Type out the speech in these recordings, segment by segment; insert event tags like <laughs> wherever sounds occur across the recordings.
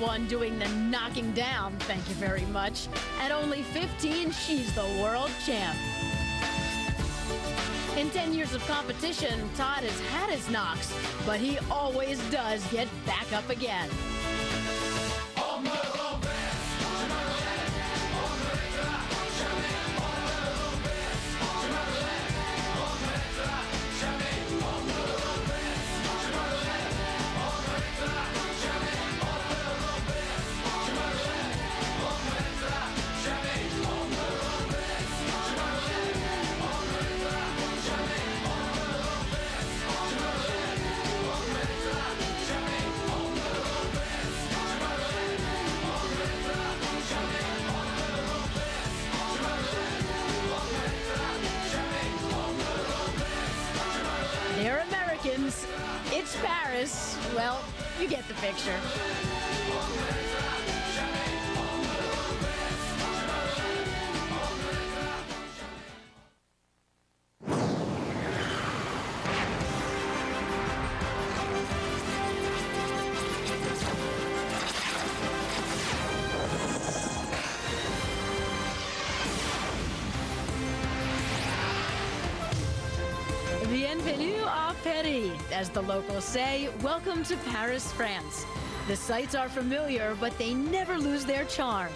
one doing the knocking down, thank you very much. At only 15, she's the world champ. In 10 years of competition, Todd has had his knocks, but he always does get back up again. As the locals say. Welcome to Paris, France. The sights are familiar, but they never lose their charm.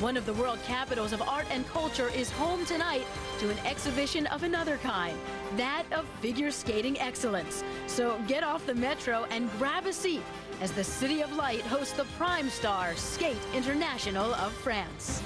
One of the world capitals of art and culture is home tonight to an exhibition of another kind, that of figure skating excellence. So get off the metro and grab a seat as the City of Light hosts the Prime Star Skate International of France.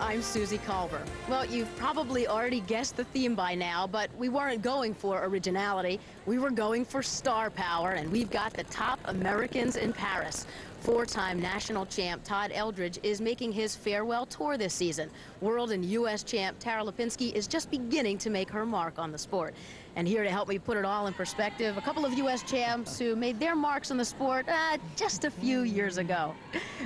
I'm Suzy Kolber. Well, you've probably already guessed the theme by now, but we weren't going for originality. We were going for star power, and we've got the top Americans in Paris. Four-time national champ Todd Eldredge is making his farewell tour this season. World and U.S. champ Tara Lipinski is just beginning to make her mark on the sport. And here to help me put it all in perspective, a couple of U.S. champs who made their marks on the sport uh, just a few years ago.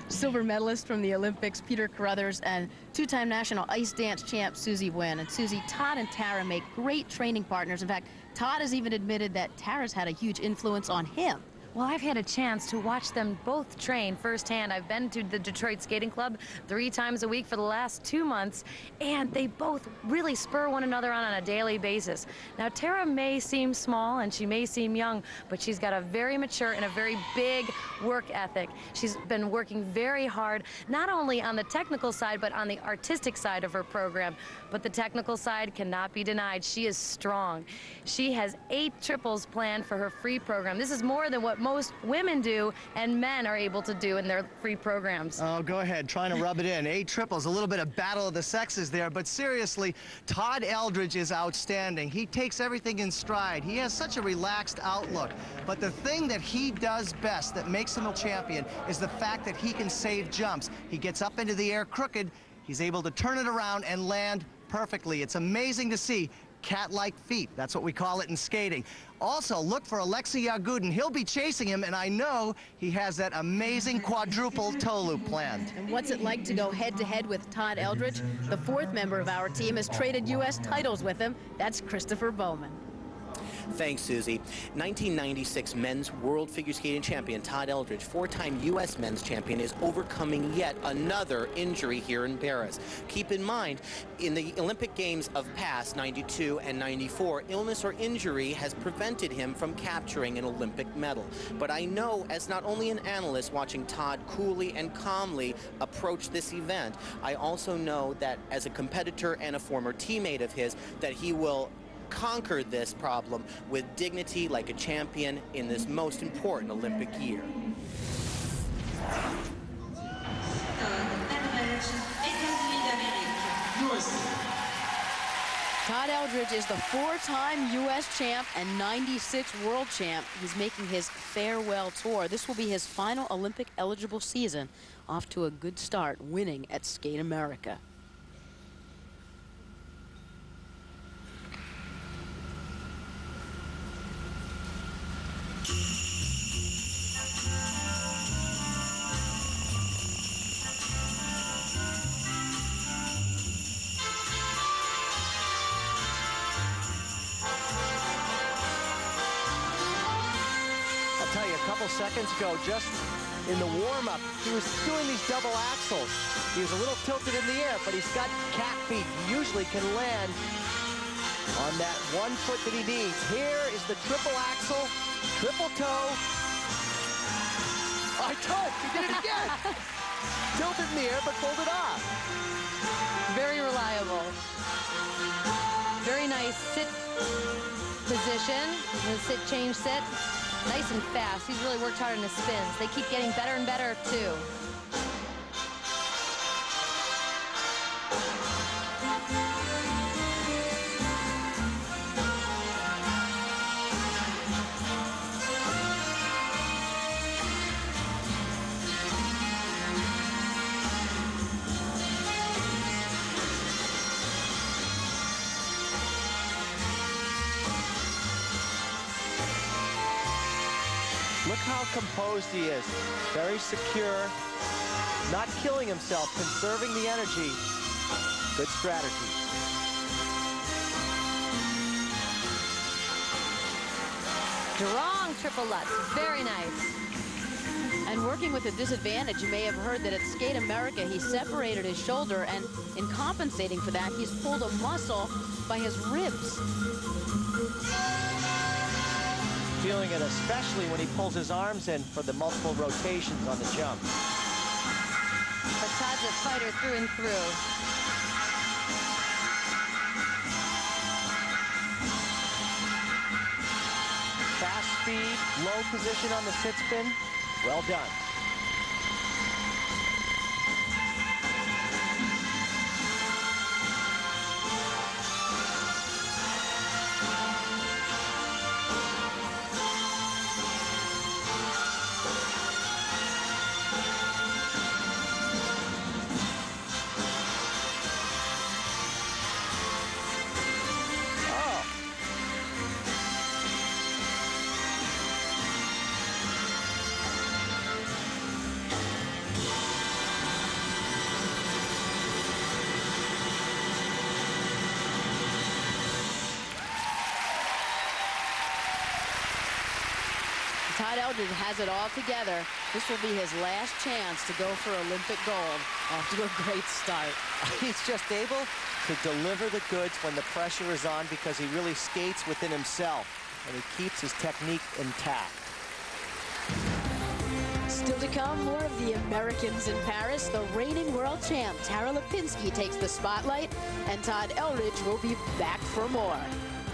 Silver medalist from the Olympics, Peter Carruthers, and two-time national ice dance champ, Susie Wynne. And Susie, Todd and Tara make great training partners. In fact, Todd has even admitted that Tara's had a huge influence on him. Well, I've had a chance to watch them both train firsthand. I've been to the Detroit Skating Club three times a week for the last two months, and they both really spur one another on on a daily basis. Now, Tara may seem small and she may seem young, but she's got a very mature and a very big work ethic. She's been working very hard, not only on the technical side, but on the artistic side of her program. But the technical side cannot be denied. She is strong. She has eight triples planned for her free program. This is more than what most women do and men are able to do in their free programs. Oh, go ahead, trying to rub it in. Eight triples, a little bit of battle of the sexes there, but seriously, Todd Eldredge is outstanding. He takes everything in stride. He has such a relaxed outlook. But the thing that he does best that makes him a champion is the fact that he can save jumps. He gets up into the air crooked, he's able to turn it around and land perfectly. It's amazing to see cat-like feet. That's what we call it in skating. Also, look for Alexei Yagudin. He'll be chasing him, and I know he has that amazing <laughs> quadruple toe loop planned. And what's it like to go head-to-head with Todd Eldredge? The fourth member of our team has traded U.S. titles with him. That's Christopher Bowman. Thanks, Susie. 1996 men's world figure skating champion Todd Eldredge, four-time U.S. men's champion, is overcoming yet another injury here in Paris. Keep in mind, in the Olympic Games of past, 92 and 94, illness or injury has prevented him from capturing an Olympic medal. But I know, as not only an analyst watching Todd coolly and calmly approach this event, I also know that as a competitor and a former teammate of his, that he will conquer this problem with dignity like a champion in this most important Olympic year. Todd Eldredge is the four-time U.S. champ and 96 world champ. He's making his farewell tour. This will be his final Olympic eligible season. Off to a good start, winning at Skate America. tell you, a couple seconds ago, just in the warm-up, he was doing these double axels. He was a little tilted in the air, but he's got cat feet. Usually can land on that one foot that he needs. Here is the triple axel, triple toe. I told he did it again. <laughs> Tilted in the air, but pulled it off. Very reliable. Very nice sit position. The sit, change, sit. Nice and fast. He's really worked hard on his spins. They keep getting better and better, too. Composed he is. Very secure, not killing himself, conserving the energy. Good strategy. Strong triple lutz. Very nice. And working with a disadvantage, you may have heard that at Skate America, he separated his shoulder, and in compensating for that, he's pulled a muscle by his ribs. Feeling it especially when he pulls his arms in for the multiple rotations on the jump. But Todd's a fighter through and through. Fast speed, low position on the sit spin. Well done. It all together. This will be his last chance to go for Olympic gold. Off to a great start. <laughs> he's just able to deliver the goods when the pressure is on because he really skates within himself and he keeps his technique intact. Still to come, more of the Americans in Paris. The reigning world champ, Tara Lipinski, takes the spotlight, and Todd Eldredge will be back for more.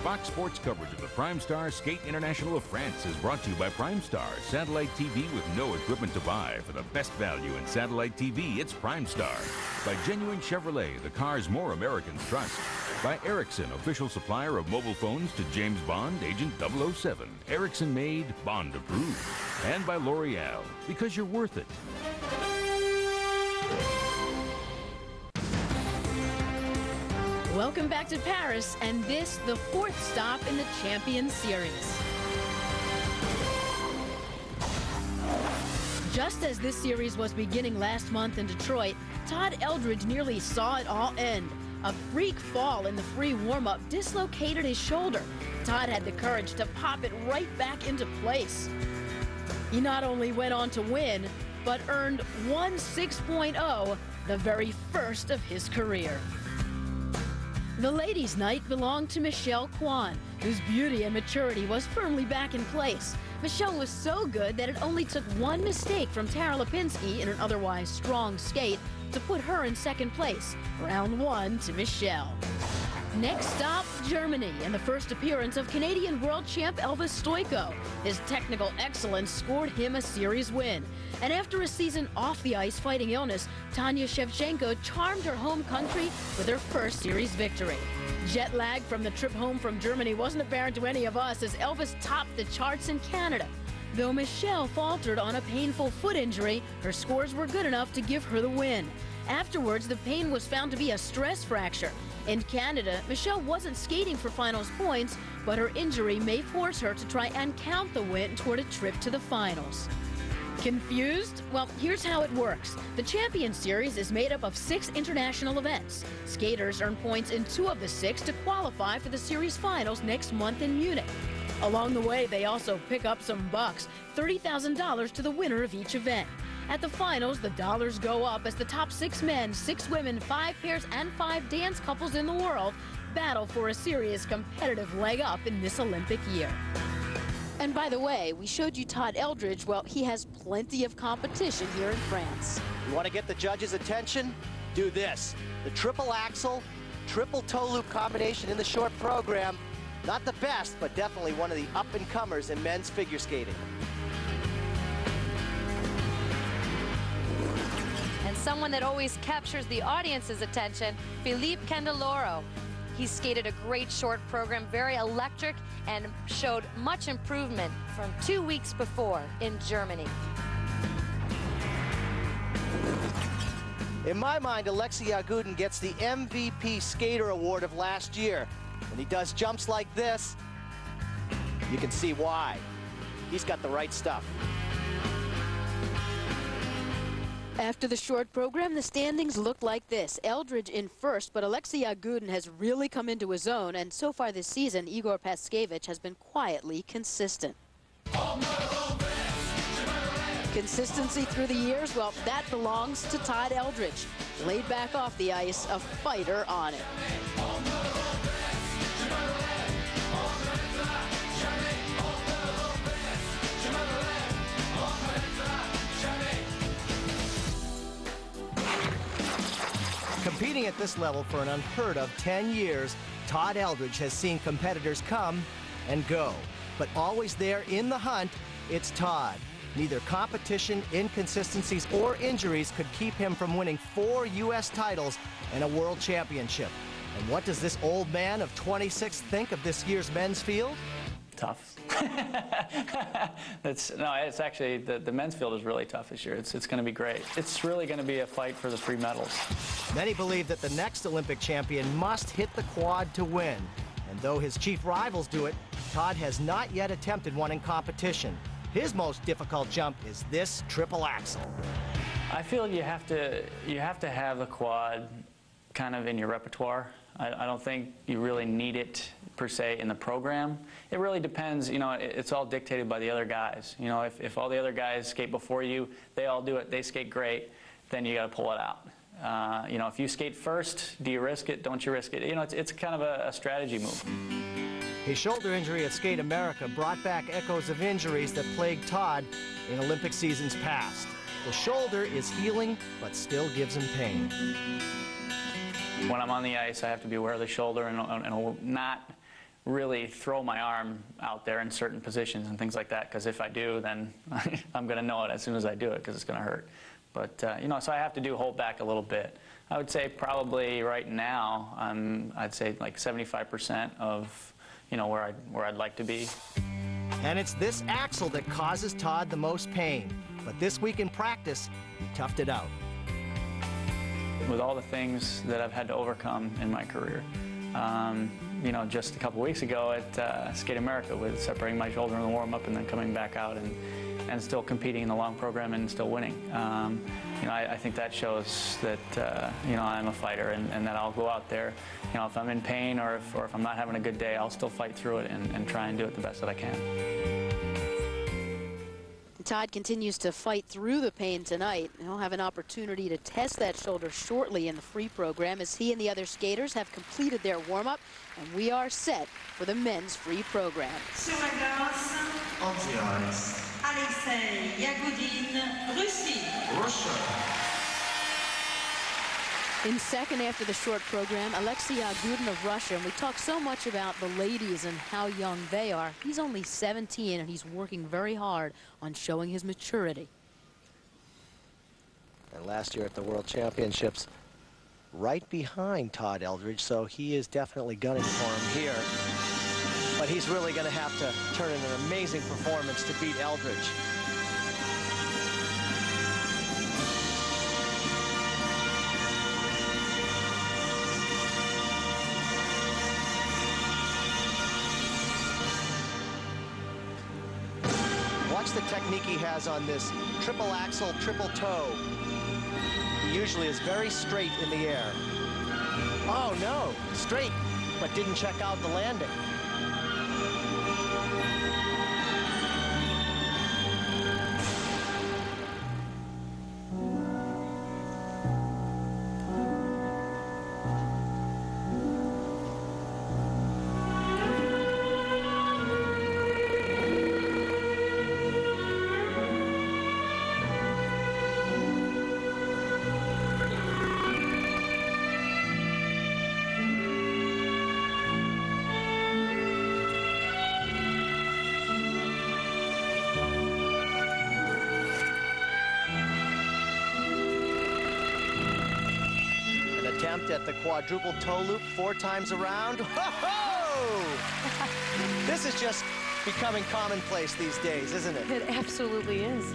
Fox Sports coverage of the Prime Star Skate International of France is brought to you by Prime Star, satellite TV with no equipment to buy. For the best value in satellite TV, it's Prime Star. By Genuine Chevrolet, the cars more Americans trust. By Ericsson, official supplier of mobile phones to James Bond, Agent 007. Ericsson made, Bond approved. And by L'Oreal, because you're worth it. Welcome back to Paris, and this, the fourth stop in the Champions Series. Just as this series was beginning last month in Detroit, Todd Eldredge nearly saw it all end. A freak fall in the free warm-up dislocated his shoulder. Todd had the courage to pop it right back into place. He not only went on to win, but earned one 6.0, the very first of his career. The ladies' night belonged to Michelle Kwan, whose beauty and maturity was firmly back in place. Michelle was so good that it only took one mistake from Tara Lipinski in an otherwise strong skate to put her in second place. Round one to Michelle. Next stop, Germany, and the first appearance of Canadian world champ Elvis Stojko. His technical excellence scored him a series win. And after a season off the ice fighting illness, Tanja Szewczenko charmed her home country with her first series victory. Jet lag from the trip home from Germany wasn't apparent to any of us as Elvis topped the charts in Canada. Though Michelle faltered on a painful foot injury, her scores were good enough to give her the win. Afterwards, the pain was found to be a stress fracture. In Canada, Michelle wasn't skating for finals points, but her injury may force her to try and count the win toward a trip to the finals. Confused? Well, here's how it works. The Champion Series is made up of six international events. Skaters earn points in two of the six to qualify for the series finals next month in Munich. Along the way, they also pick up some bucks, $30,000 to the winner of each event. At the finals, the dollars go up as the top six men, six women, five pairs, and five dance couples in the world battle for a serious competitive leg up in this Olympic year. And by the way, we showed you Todd Eldredge. Well, he has plenty of competition here in France. You want to get the judges' attention? Do this. The triple axel, triple toe loop combination in the short program. Not the best, but definitely one of the up-and-comers in men's figure skating. Someone that always captures the audience's attention, Philippe Candeloro. He skated a great short program, very electric, and showed much improvement from two weeks before in Germany. In my mind, Alexei Yagudin gets the MVP Skater Award of last year. When he does jumps like this, you can see why. He's got the right stuff. After the short program, the standings look like this. Eldredge in first, but Alexei Yagudin has really come into his own, and so far this season, Igor Pashkevich has been quietly consistent. Consistency through the years, well, that belongs to Todd Eldredge. Laid back off the ice, a fighter on it. Competing at this level for an unheard of 10 years, Todd Eldredge has seen competitors come and go. But always there in the hunt, it's Todd. Neither competition, inconsistencies, or injuries could keep him from winning four U.S. titles and a world championship. And what does this old man of 26 think of this year's men's field? Tough. <laughs> it's, no, it's actually, the, the men's field is really tough this year. It's, it's going to be great. It's really going to be a fight for the three medals. Many believe that the next Olympic champion must hit the quad to win. And though his chief rivals do it, Todd has not yet attempted one in competition. His most difficult jump is this triple axel. I feel you have to you have to have the quad kind of in your repertoire. I, I, don't think you really need it per se in the program. It really depends. You know, it, it's all dictated by the other guys. You know, if, if all the other guys skate before you, they all do it. They skate great. Then you got to pull it out. Uh, you know, if you skate first, do you risk it? Don't you risk it? You know, it's, it's kind of a, a strategy move. His shoulder injury at Skate America brought back echoes of injuries that plagued Todd in Olympic seasons past. The shoulder is healing, but still gives him pain. When I'm on the ice, I have to be aware of the shoulder and, and not really throw my arm out there in certain positions and things like that, because if I do, then <laughs> I'm going to know it as soon as I do it, because it's going to hurt. But, uh, you know, so I have to do hold back a little bit. I would say probably right now, I'm, I'd say like 75% of, you know, where I'd, where I'd like to be. And it's this axel that causes Todd the most pain. But this week in practice, he toughed it out. With all the things that I've had to overcome in my career, um, you know, just a couple weeks ago at uh, Skate America with separating my shoulder in the warm-up and then coming back out and and still competing in the long program and still winning. Um, you know, I, I, think that shows that uh, you know I'm a fighter and, and, that I'll go out there. You know, if I'm in pain or if, or if I'm not having a good day, I'll still fight through it and, and try and do it the best that I can. Todd continues to fight through the pain tonight. He'll have an opportunity to test that shoulder shortly in the free program as he and the other skaters have completed their warm-up and we are set for the men's free program. Sur la glace, on the ice. Alexei Yagudin, Russie. Russia. In second after the short program, Alexei Yagudin of Russia. And we talk so much about the ladies and how young they are. He's only 17 and he's working very hard on showing his maturity. And last year at the World Championships, right behind Todd Eldredge, so he is definitely gunning for him here. But he's really going to have to turn in an amazing performance to beat Eldredge. Watch the technique he has on this triple axel, triple toe. Usually is very straight in the air. Oh no, straight, but didn't check out the landing. Quadruple toe loop four times around. this is just becoming commonplace these days, isn't it? It absolutely is.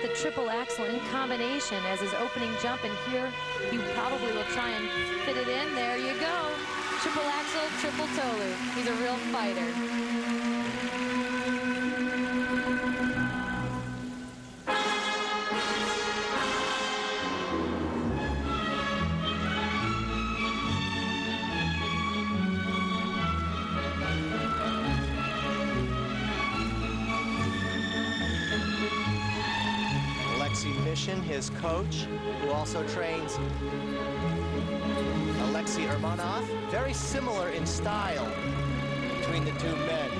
The triple axel in combination as his opening jump, and here he probably will try and fit it in. There you go. Triple axel, triple loop. He's a real fighter. His coach, who also trains Alexei Urmanov. Very similar in style between the two men.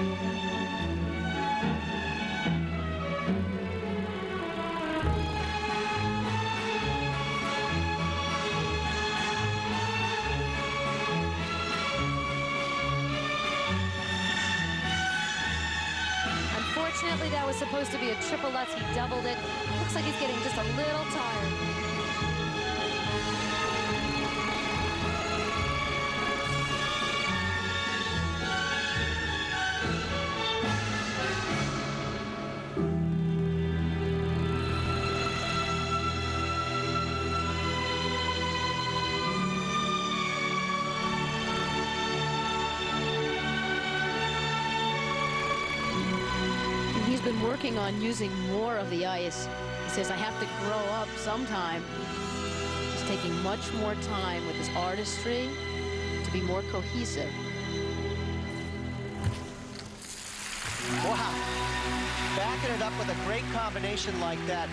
Unfortunately, that was supposed to be a triple Lutz. He doubled it. Looks like he's getting just a little tired. Working on using more of the ice. He says, I have to grow up sometime. He's taking much more time with his artistry to be more cohesive. Wow. Backing it up with a great combination like that.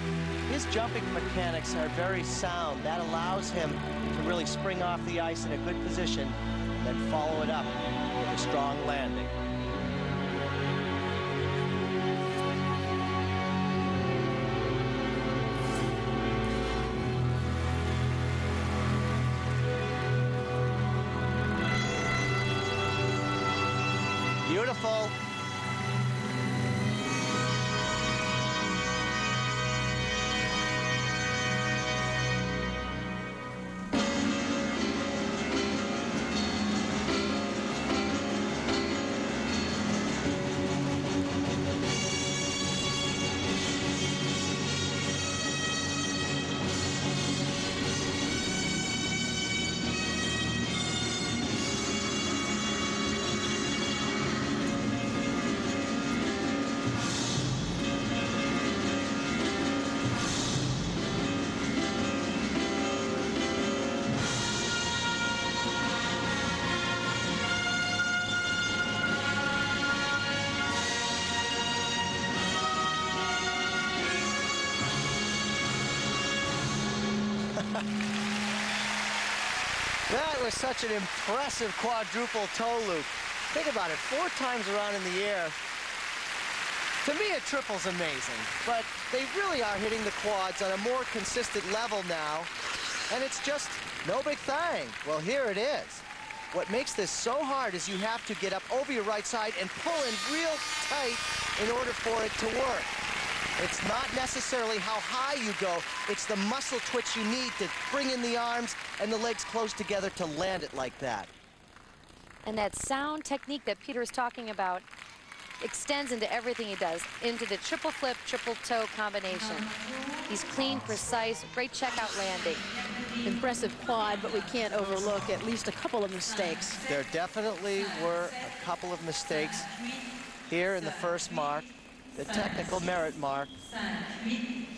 His jumping mechanics are very sound. That allows him to really spring off the ice in a good position and then follow it up with a strong landing. Beautiful. Such an impressive quadruple toe loop. Think about it, four times around in the air. To me, a triple's amazing, but they really are hitting the quads on a more consistent level now, and it's just no big thing. Well, here it is. What makes this so hard is you have to get up over your right side and pull in real tight in order for it to work. It's not necessarily how high you go, it's the muscle twitch you need to bring in the arms and the legs close together to land it like that. And that sound technique that Peter is talking about extends into everything he does, into the triple flip, triple toe combination. He's clean, precise, great checkout landing. Impressive quad, but we can't overlook at least a couple of mistakes. There definitely were a couple of mistakes here in the first mark. The technical merit mark,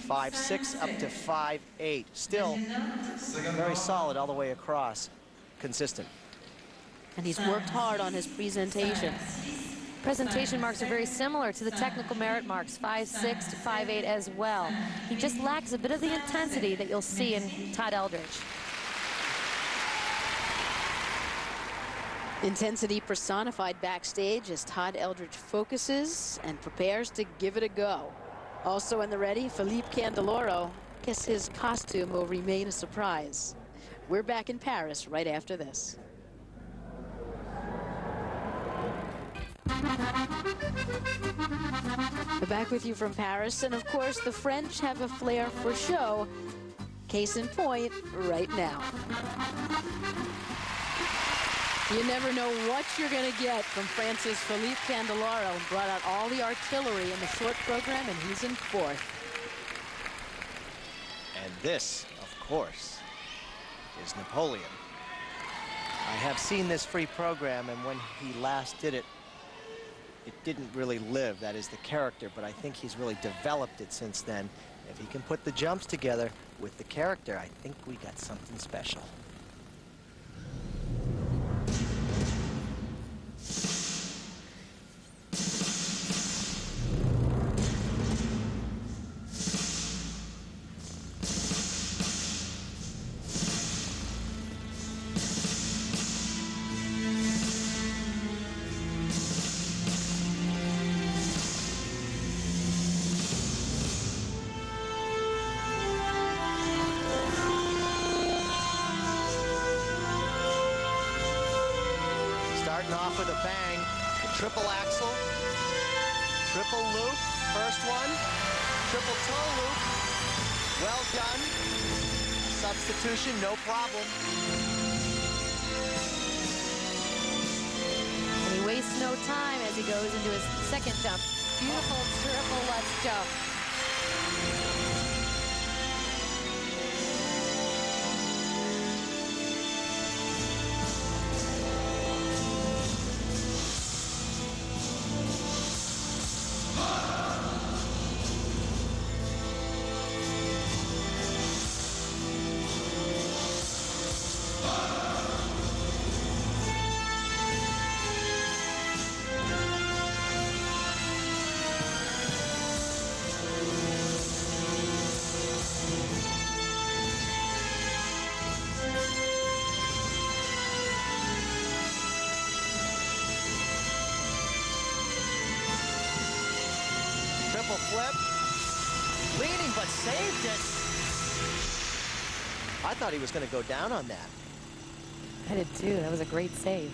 5-6 up to 5-8. Still very solid all the way across, consistent. And he's worked hard on his presentation. Presentation marks are very similar to the technical merit marks, 5-6 to 5-8 as well. He just lacks a bit of the intensity that you'll see in Todd Eldredge. Intensity personified backstage as Todd Eldredge focuses and prepares to give it a go. Also in the ready, Philippe Candeloro. Guess his costume will remain a surprise. We're back in Paris right after this. We're back with you from Paris, and of course, the French have a flair for show. Case in point, right now. You never know what you're going to get from Francis Philippe Candeloro. Brought out all the artillery in the short program, and he's in fourth. And this, of course, is Napoleon. I have seen this free program, and when he last did it, it didn't really live. That is the character, but I think he's really developed it since then. If he can put the jumps together with the character, I think we got something special. Leaning, but saved it. I thought he was going to go down on that. I did too. That was a great save.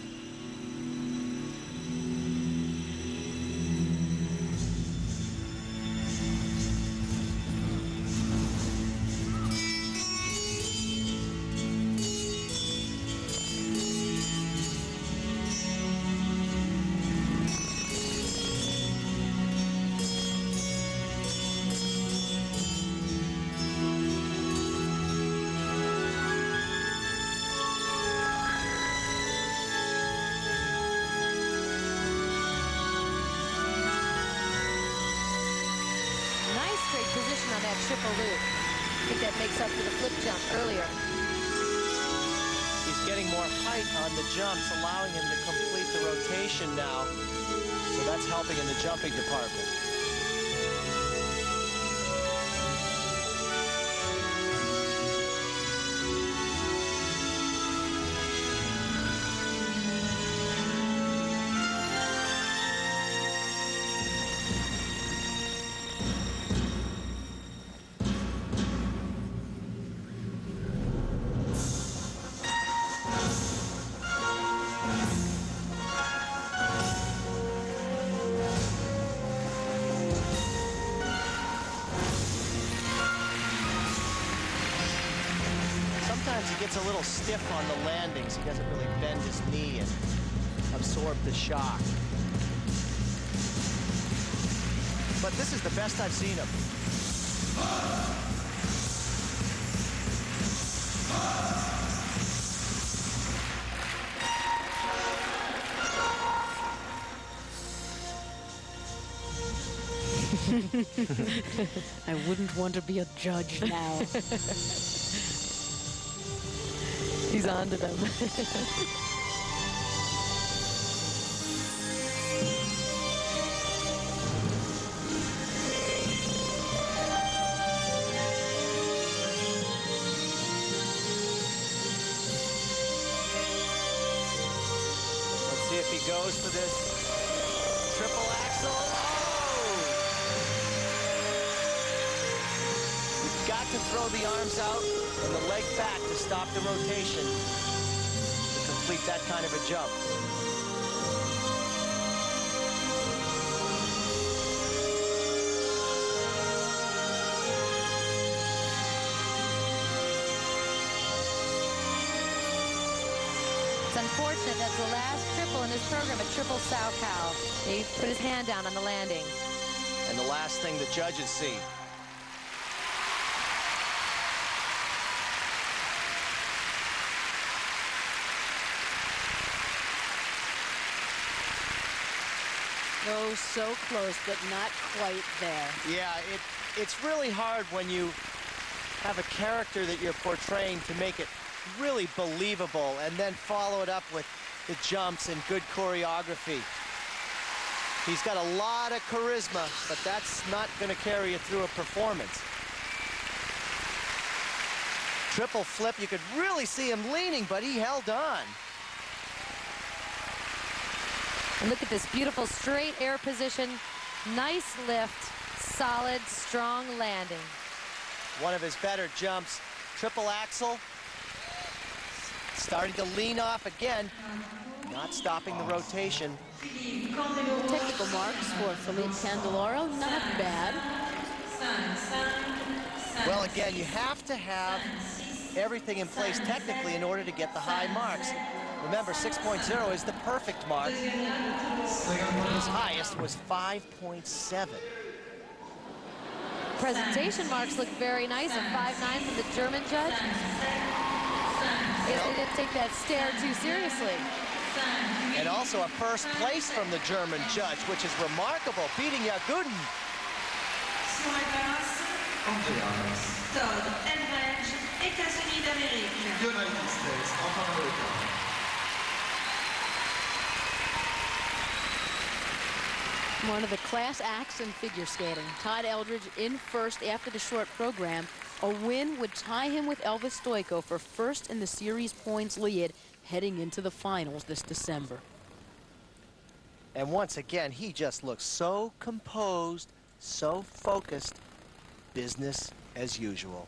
A little stiff on the landings. He doesn't really bend his knee and absorb the shock. But this is the best I've seen him. <laughs> I wouldn't want to be a judge now. <laughs> He's on them. If he goes for this triple axel. Oh! You've got to throw the arms out and the leg back to stop the rotation complete that kind of a jump. It's unfortunate that's the last triple in this program, a triple sow cow. He put his hand down on the landing. And the last thing the judges see So close, but not quite there. Yeah, it, it's really hard when you have a character that you're portraying to make it really believable and then follow it up with the jumps and good choreography. He's got a lot of charisma, but that's not going to carry you through a performance. Triple flip, you could really see him leaning, but he held on. And look at this beautiful straight air position. Nice lift, solid, strong landing. One of his better jumps. Triple axel. Starting to lean off again. Not stopping the rotation. Technical marks for Philippe Candeloro, not bad. Well, again, you have to have everything in place technically in order to get the high marks. Remember, 6.0 is the perfect mark. His highest was 5.7. Presentation marks look very nice. A 5.9 from the German judge. I they didn't take that stare too seriously. And also a first place from the German judge, which is remarkable, beating Yagudin. Todd Eldredge, États-Unis d'Amérique. United States of America. One of the class acts in figure skating. Todd Eldredge in first after the short program. A win would tie him with Elvis Stojko for first in the series points lead heading into the finals this December. And once again, he just looks so composed, so focused, business as usual.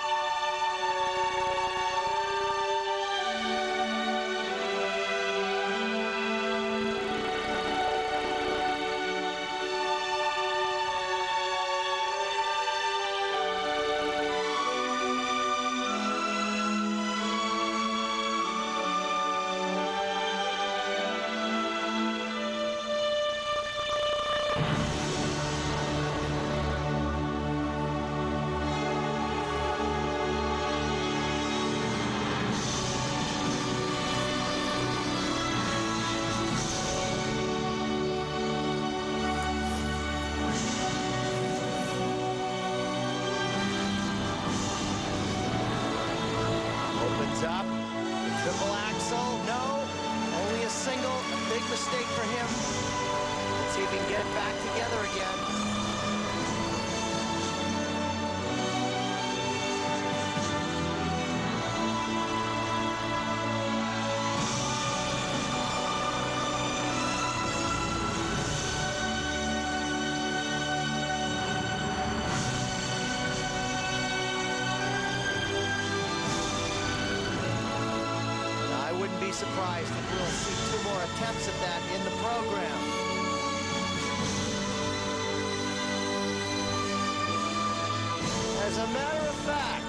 a matter of fact,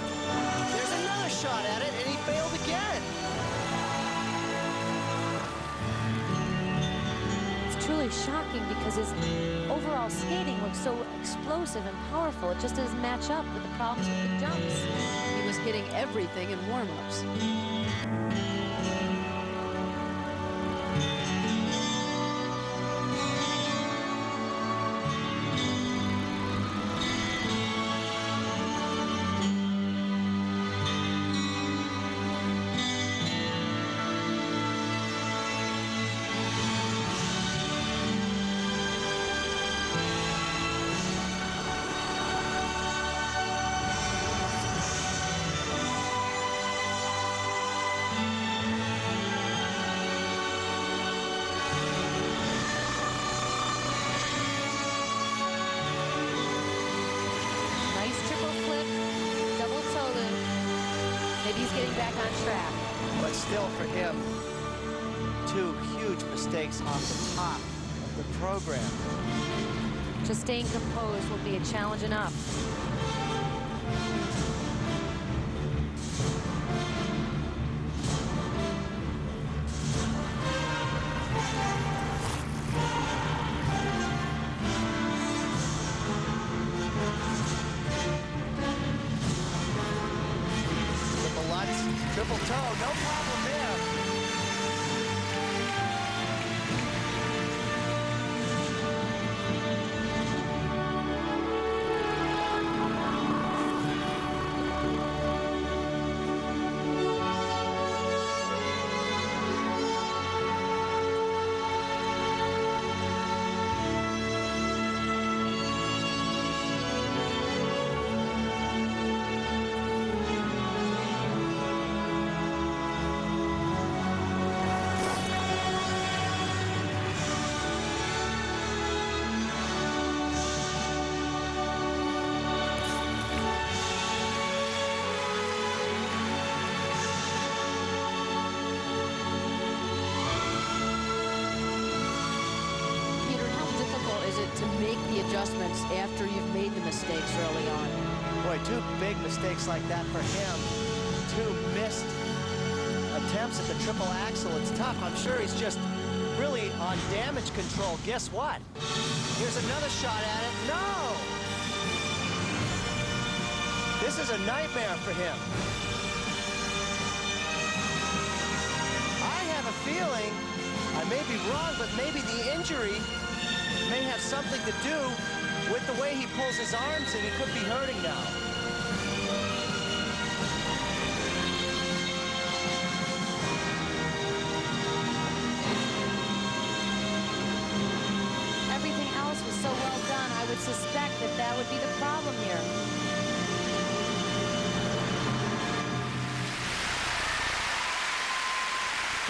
there's another shot at it, and he failed again. It's truly shocking because his overall skating looks so explosive and powerful. It just doesn't match up with the problems with the jumps. He was hitting everything in warm-ups. Mistakes off the top of the program. Just staying composed will be a challenge enough. After you've made the mistakes early on? Boy, two big mistakes like that for him. Two missed attempts at the triple axel. It's tough. I'm sure he's just really on damage control. Guess what? Here's another shot at it. No! This is a nightmare for him. I have a feeling, I may be wrong, but maybe the injury may have something to do with the way he pulls his arms and he could be hurting now. Everything else was so well done, I would suspect that that would be the problem here.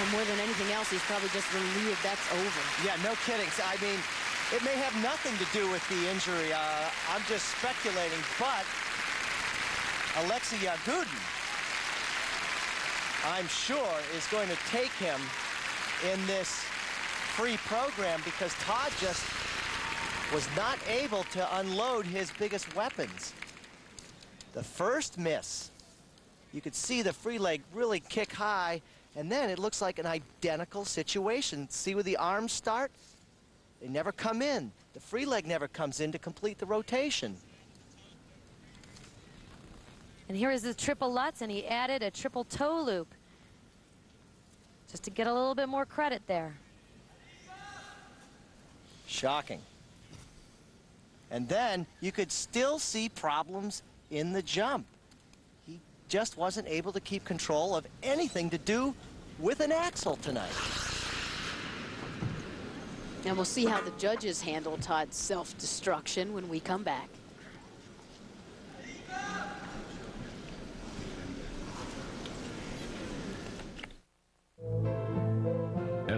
And more than anything else, he's probably just relieved that's over. Yeah, no kidding. So, I mean, it may have nothing to do with the injury. Uh, I'm just speculating, but Alexei Yagudin, I'm sure, is going to take him in this free program because Todd just was not able to unload his biggest weapons. The first miss, you could see the free leg really kick high, and then it looks like an identical situation. See where the arms start? They never come in. The free leg never comes in to complete the rotation. And here is the triple Lutz, and he added a triple toe loop. Just to get a little bit more credit there. Shocking. And then you could still see problems in the jump. He just wasn't able to keep control of anything to do with an axel tonight. And we'll see how the judges handle Todd's self-destruction when we come back.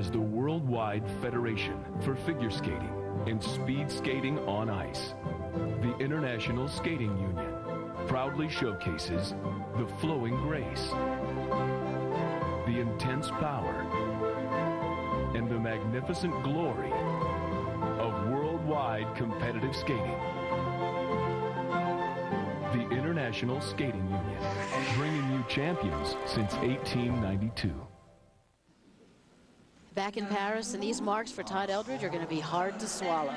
as the Worldwide Federation for Figure Skating and Speed Skating on Ice. The International Skating Union proudly showcases the flowing grace, the intense power, and the magnificent glory of worldwide competitive skating. The International Skating Union, bringing you champions since 1892. Back in Paris, and these marks for Todd Eldredge are going to be hard to swallow.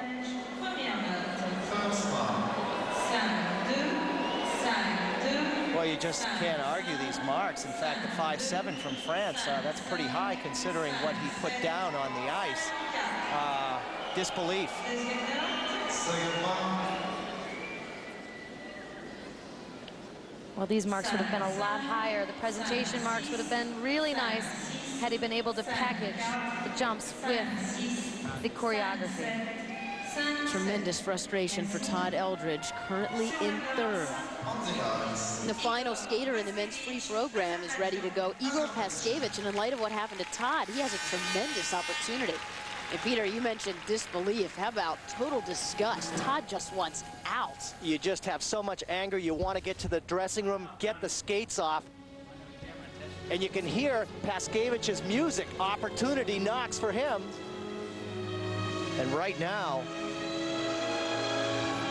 Well, you just can't argue these marks. In fact, the 5-7 from France, uh, that's pretty high considering what he put down on the ice. Uh, disbelief. Well, these marks would have been a lot higher. The presentation marks would have been really nice had he been able to package the jumps with the choreography. Tremendous frustration for Todd Eldredge, currently in third. The final skater in the men's free program is ready to go, Igor Pashkevich. And in light of what happened to Todd, he has a tremendous opportunity. And Peter, you mentioned disbelief. How about total disgust? Todd just wants out. You just have so much anger. You want to get to the dressing room, get the skates off. And you can hear Pashkevich's music. Opportunity knocks for him. And right now,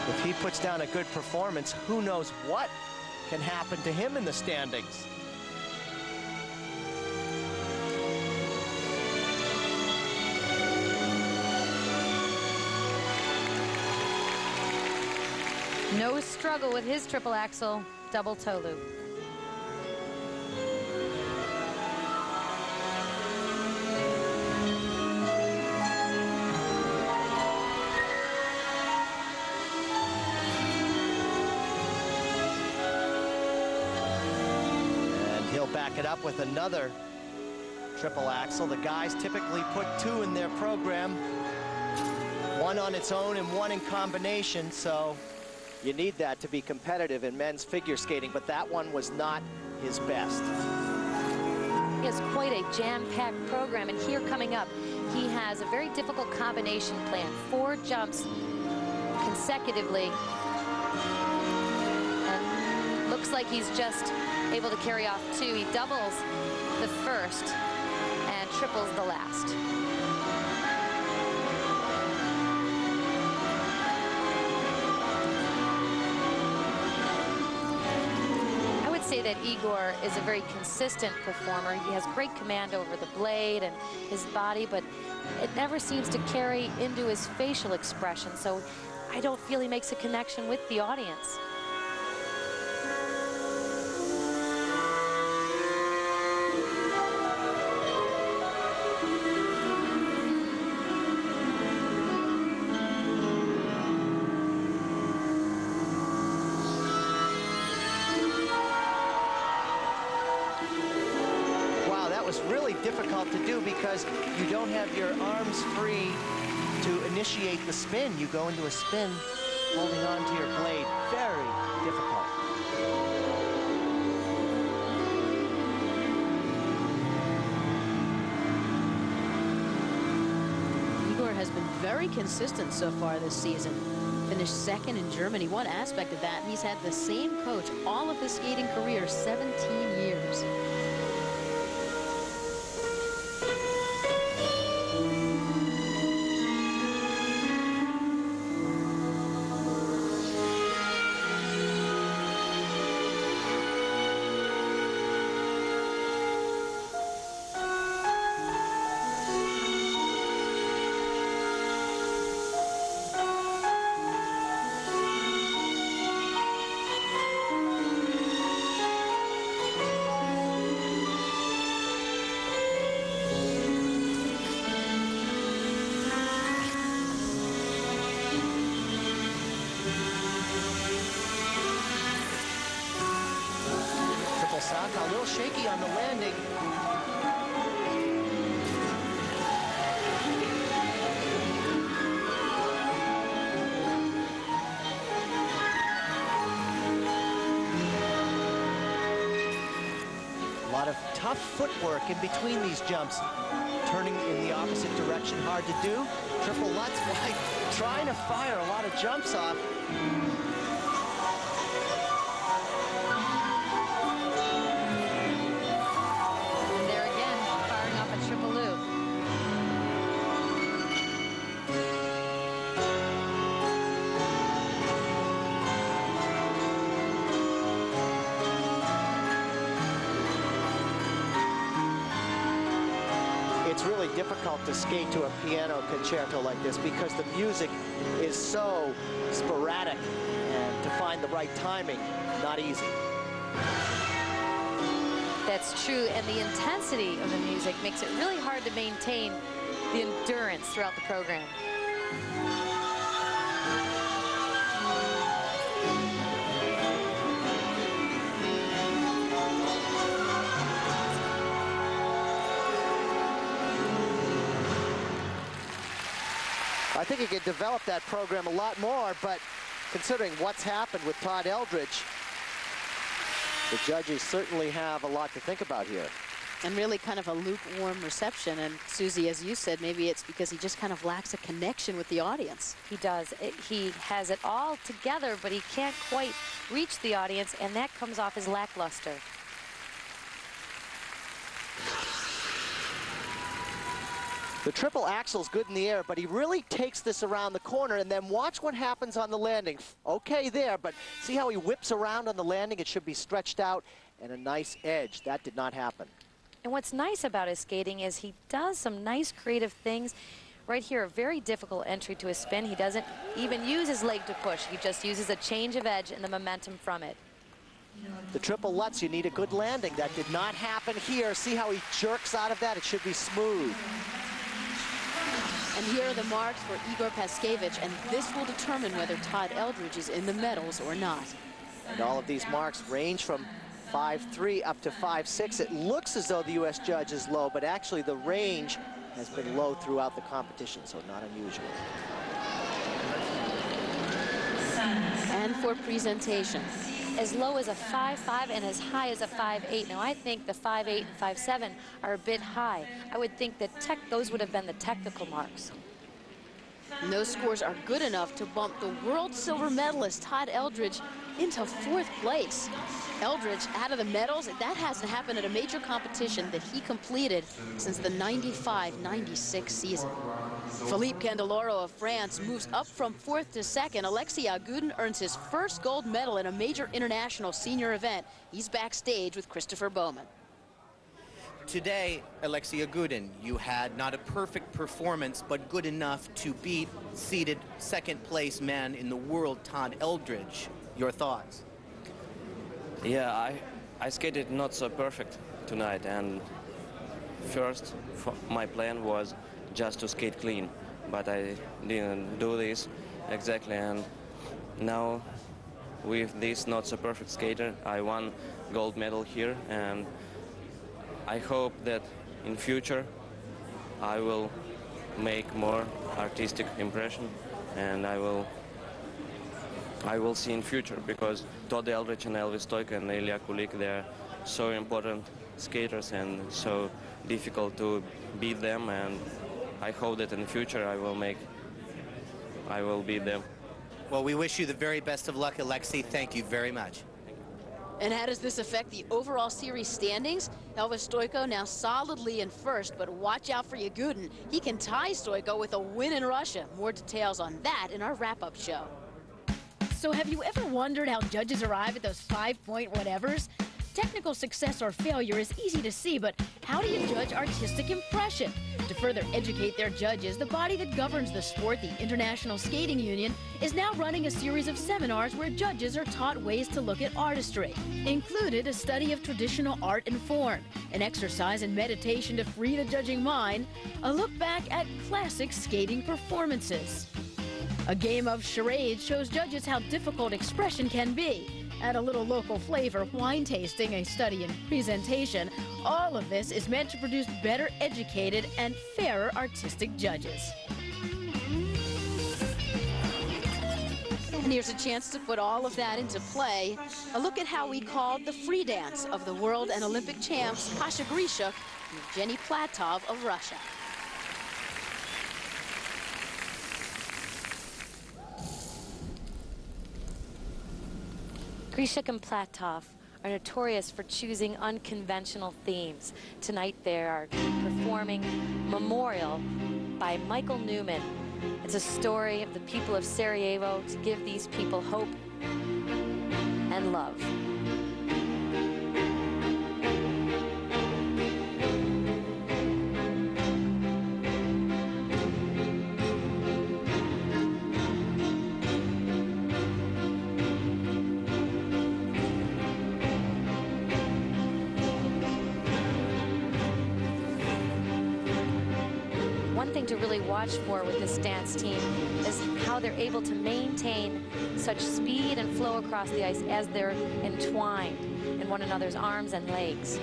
If he puts down a good performance, who knows what can happen to him in the standings. No struggle with his triple axel, double toe loop. With another triple axel. The guys typically put two in their program, one on its own and one in combination, so you need that to be competitive in men's figure skating, but that one was not his best. He has quite a jam-packed program, and here coming up, he has a very difficult combination plan. Four jumps consecutively. And looks like he's just able to carry off two. He doubles the first and triples the last. I would say that Igor is a very consistent performer. He has great command over the blade and his body, but it never seems to carry into his facial expression. So I don't feel he makes a connection with the audience. Because you don't have your arms free to initiate the spin. You go into a spin holding on to your blade. Very difficult. Igor has been very consistent so far this season. Finished second in Germany. One aspect of that, he's had the same coach all of his skating career, 17 years. Footwork in between these jumps. Turning in the opposite direction, hard to do. Triple Lutz, <laughs> trying to fire a lot of jumps off. To skate to a piano concerto like this because the music is so sporadic and to find the right timing, not easy. That's true, and the intensity of the music makes it really hard to maintain the endurance throughout the program. I think he could develop that program a lot more, but considering what's happened with Todd Eldredge, the judges certainly have a lot to think about here. And really kind of a lukewarm reception. And Susie, as you said, maybe it's because he just kind of lacks a connection with the audience. He does. It, he has it all together, but he can't quite reach the audience, and that comes off as lackluster. The triple axel's good in the air, but he really takes this around the corner, and then watch what happens on the landing. Okay there, but see how he whips around on the landing? It should be stretched out and a nice edge. That did not happen. And what's nice about his skating is he does some nice creative things. Right here, a very difficult entry to a spin. He doesn't even use his leg to push. He just uses a change of edge and the momentum from it. The triple Lutz, you need a good landing. That did not happen here. See how he jerks out of that? It should be smooth. And here are the marks for Igor Pashkevich, and this will determine whether Todd Eldredge is in the medals or not. And all of these marks range from 5'3 up to 5'6. It looks as though the U.S. judge is low, but actually the range has been low throughout the competition, so not unusual. And for presentation, as low as a 5'5 and as high as a 5'8. Now, I think the 5'8 and 5'7 are a bit high. I would think that tech, those would have been the technical marks. And those scores are good enough to bump the world silver medalist Todd Eldredge into fourth place. Eldredge out of the medals, that hasn't happened at a major competition that he completed since the 95-96 season. Philippe Candeloro of France moves up from fourth to second. Alexei Yagudin earns his first gold medal in a major international senior event. He's backstage with Christopher Bowman. Today, Alexei Yagudin, you had not a perfect performance, but good enough to beat seeded second place man in the world, Todd Eldredge. Your thoughts? Yeah, I, I skated not so perfect tonight, and first my plan was just to skate clean, but I didn't do this exactly, and now with this not so perfect skater, I won gold medal here, and I hope that in future I will make more artistic impression, and I will I will see in future because Todd Eldredge and Elvis Stojko and Ilya Kulik, they're so important skaters and so difficult to beat them and I hope that in the future I will make, I will beat them. Well, we wish you the very best of luck, Alexei. Thank you very much. And how does this affect the overall series standings? Elvis Stojko now solidly in first, but watch out for Yagudin. He can tie Stojko with a win in Russia. More details on that in our wrap-up show. So have you ever wondered how judges arrive at those five-point whatevers? Technical success or failure is easy to see, but how do you judge artistic impression? To further educate their judges, the body that governs the sport, the International Skating Union, is now running a series of seminars where judges are taught ways to look at artistry. Included a study of traditional art and form, an exercise in meditation to free the judging mind, a look back at classic skating performances. A game of charades shows judges how difficult expression can be. Add a little local flavor, wine tasting, a study in presentation. All of this is meant to produce better educated and fairer artistic judges. And here's a chance to put all of that into play. A look at how we called the free dance of the world and Olympic champs Pasha Grishuk and Jenny Platov of Russia. Grishuk and Platov are notorious for choosing unconventional themes. Tonight they are performing Memorial by Michael Nyman. It's a story of the people of Sarajevo to give these people hope and love. Watch for with this dance team is how they're able to maintain such speed and flow across the ice as they're entwined in one another's arms and legs.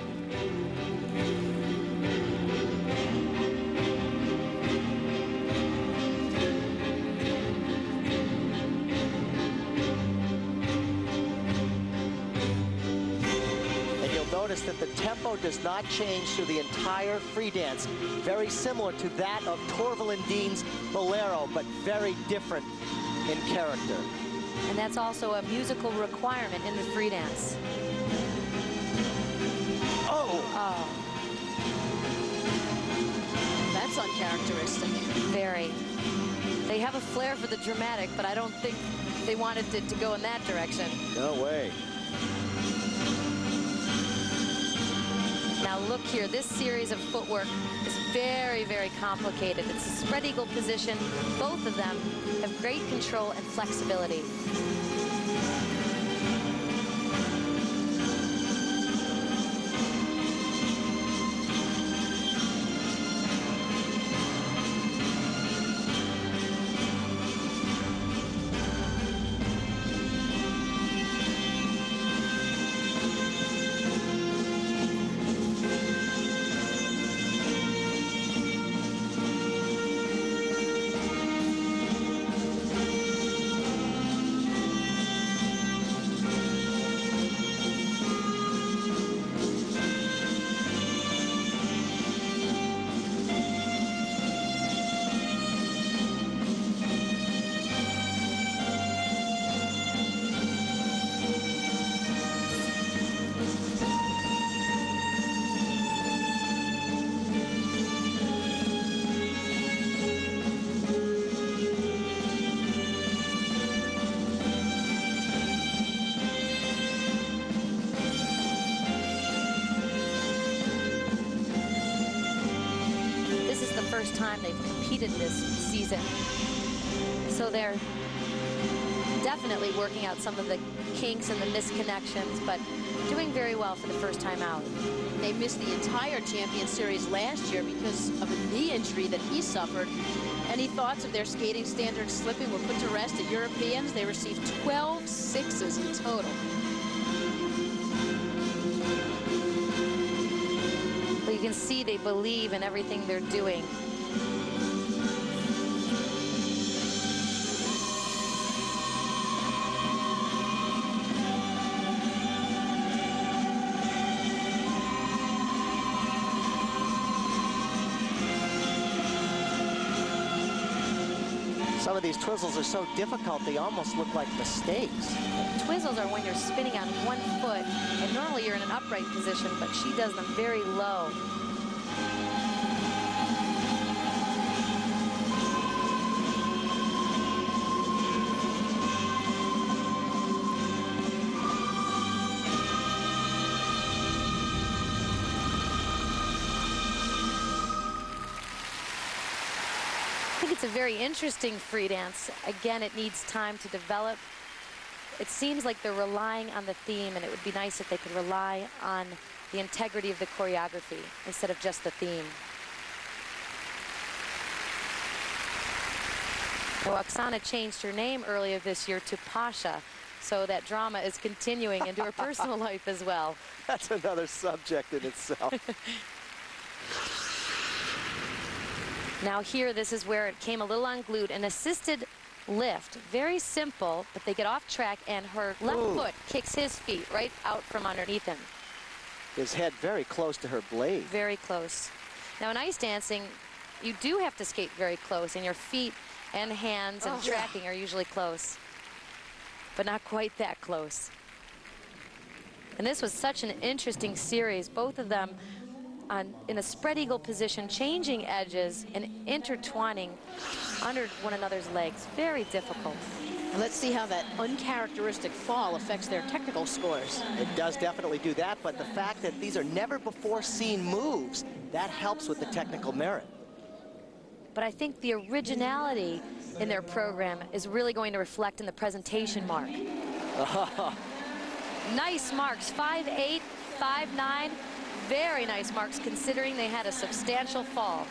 Does not change through the entire free dance. Very similar to that of Torvill Dean's Bolero, but very different in character. And that's also a musical requirement in the free dance. Oh! Oh. That's uncharacteristic. Very. They have a flair for the dramatic, but I don't think they wanted it to go in that direction. No way. Now look here, this series of footwork is very, very complicated. It's a spread eagle position. Both of them have great control and flexibility. This season. So they're definitely working out some of the kinks and the misconnections, but doing very well for the first time out. They missed the entire Champion Series last year because of a knee injury that he suffered. Any thoughts of their skating standards slipping were put to rest at Europeans. They received 12 sixes in total. But you can see they believe in everything they're doing. These twizzles are so difficult, they almost look like mistakes. Twizzles are when you're spinning on one foot, and normally you're in an upright position, but she does them very low. A very interesting free dance. Again, it needs time to develop. It seems like they're relying on the theme, and it would be nice if they could rely on the integrity of the choreography instead of just the theme. Well, Oksana changed her name earlier this year to Pasha, so that drama is continuing into her <laughs> personal life as well. That's another subject in itself. <laughs> Now here, this is where it came a little unglued. An assisted lift, very simple, but they get off track and her left Ooh. foot kicks his feet right out from underneath him. His head very close to her blade. Very close. Now in ice dancing, you do have to skate very close and your feet and hands and oh, tracking yeah. are usually close, but not quite that close. And this was such an interesting series. Both of them on, in a spread eagle position, changing edges and intertwining under one another's legs. Very difficult. Let's see how that uncharacteristic fall affects their technical scores. It does definitely do that, but the fact that these are never before seen moves, that helps with the technical merit. But I think the originality in their program is really going to reflect in the presentation mark. <laughs> nice marks, 5'8", 5'9", very nice marks considering they had a substantial fall.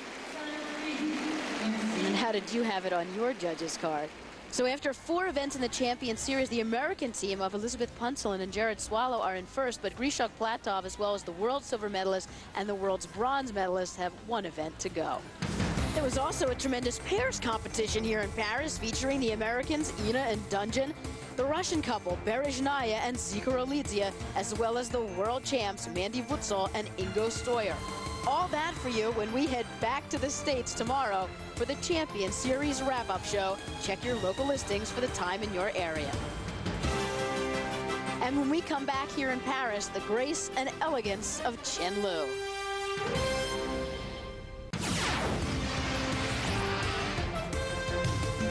And how did you have it on your judge's card? So after four events in the Champion Series, the American team of Elizabeth Punsalan and Jared Swallow are in first, but Grishuk Platov, as well as the world silver medalist and the world's bronze medalist, have one event to go. There was also a tremendous pairs competition here in Paris featuring the Americans Ina and Dungjen the Russian couple Berezhnaya and Zikora as well as the world champs Mandy Wötzel and Ingo Steuer. All that for you when we head back to the States tomorrow for the Champion Series wrap-up show. Check your local listings for the time in your area. And when we come back here in Paris, the grace and elegance of Chen Lu.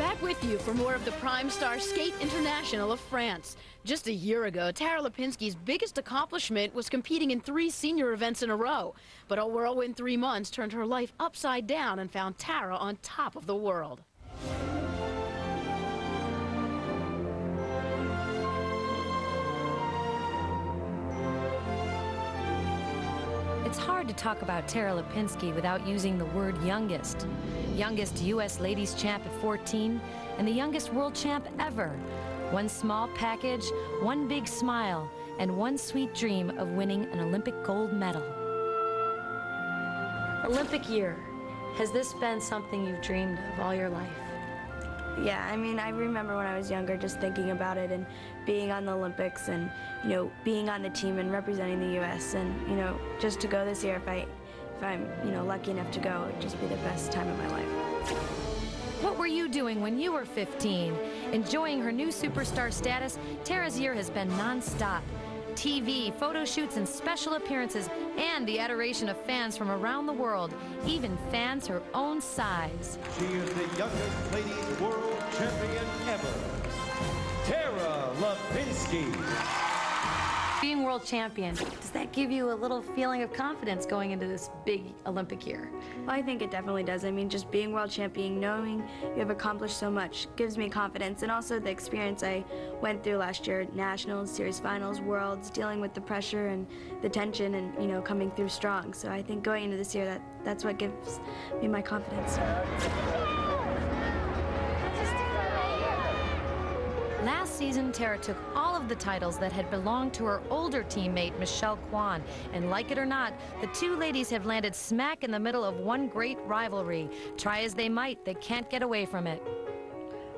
Back with you for more of the Prime Star Skate International of France. Just a year ago, Tara Lipinski's biggest accomplishment was competing in three senior events in a row. But a whirlwind three months turned her life upside down and found Tara on top of the world. It's hard to talk about Tara Lipinski without using the word youngest. Youngest U.S. ladies champ at 14, and the youngest world champ ever. One small package, one big smile, and one sweet dream of winning an Olympic gold medal. Olympic year. Has this been something you've dreamed of all your life? Yeah, I mean, I remember when I was younger just thinking about it and being on the Olympics and, you know, being on the team and representing the U.S. And, you know, just to go this year, if, I, if I'm, you know, lucky enough to go, it would just be the best time of my life. What were you doing when you were 15? Enjoying her new superstar status, Tara's year has been nonstop. TV, photo shoots, and special appearances, and the adoration of fans from around the world, even fans her own size. She is the youngest ladies world champion ever, Tara Lipinski. Being world champion, does that give you a little feeling of confidence going into this big Olympic year? Well, I think it definitely does. I mean, just being world champion, knowing you have accomplished so much gives me confidence. And also the experience I went through last year, nationals, series finals, worlds, dealing with the pressure and the tension and, you know, coming through strong. So I think going into this year, that, that's what gives me my confidence. Season, Tara took all of the titles that had belonged to her older teammate, Michelle Kwan. And like it or not, the two ladies have landed smack in the middle of one great rivalry. Try as they might, they can't get away from it.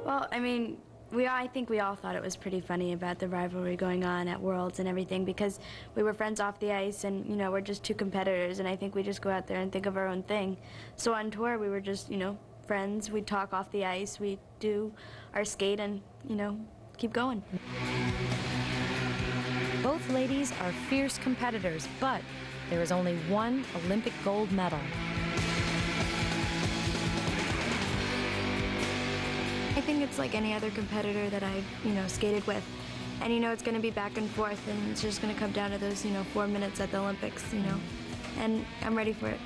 Well, I mean, we I think we all thought it was pretty funny about the rivalry going on at Worlds and everything because we were friends off the ice and you know we're just two competitors and I think we just go out there and think of our own thing. So on tour we were just you know friends. We talk off the ice. We do our skate and you know keep going. Both ladies are fierce competitors, but there is only one Olympic gold medal. I think it's like any other competitor that I've, you know, skated with. And you know it's going to be back and forth and it's just going to come down to those, you know, four minutes at the Olympics, you know. And I'm ready for it.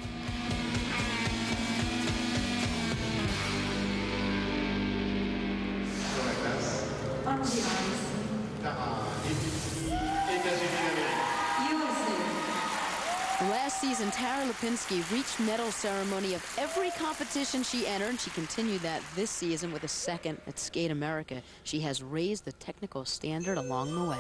Last season, Tara Lipinski reached medal ceremony of every competition she entered. She continued that this season with a second at Skate America. She has raised the technical standard along the way.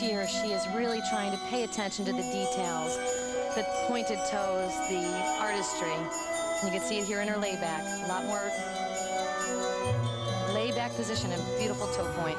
She is really trying to pay attention to the details, the pointed toes, the artistry. You can see it here in her layback. A lot more layback position and beautiful toe point.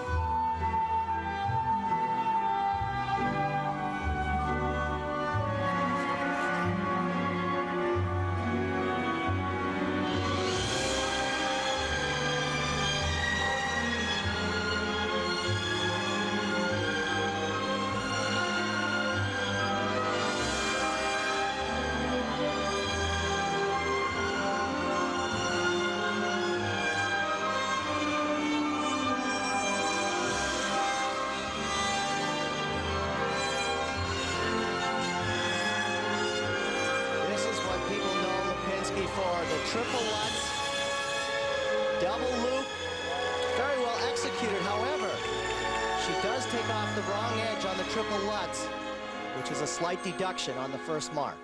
Triple lutz, double loop, very well executed. However, she does take off the wrong edge on the triple lutz, which is a slight deduction on the first mark.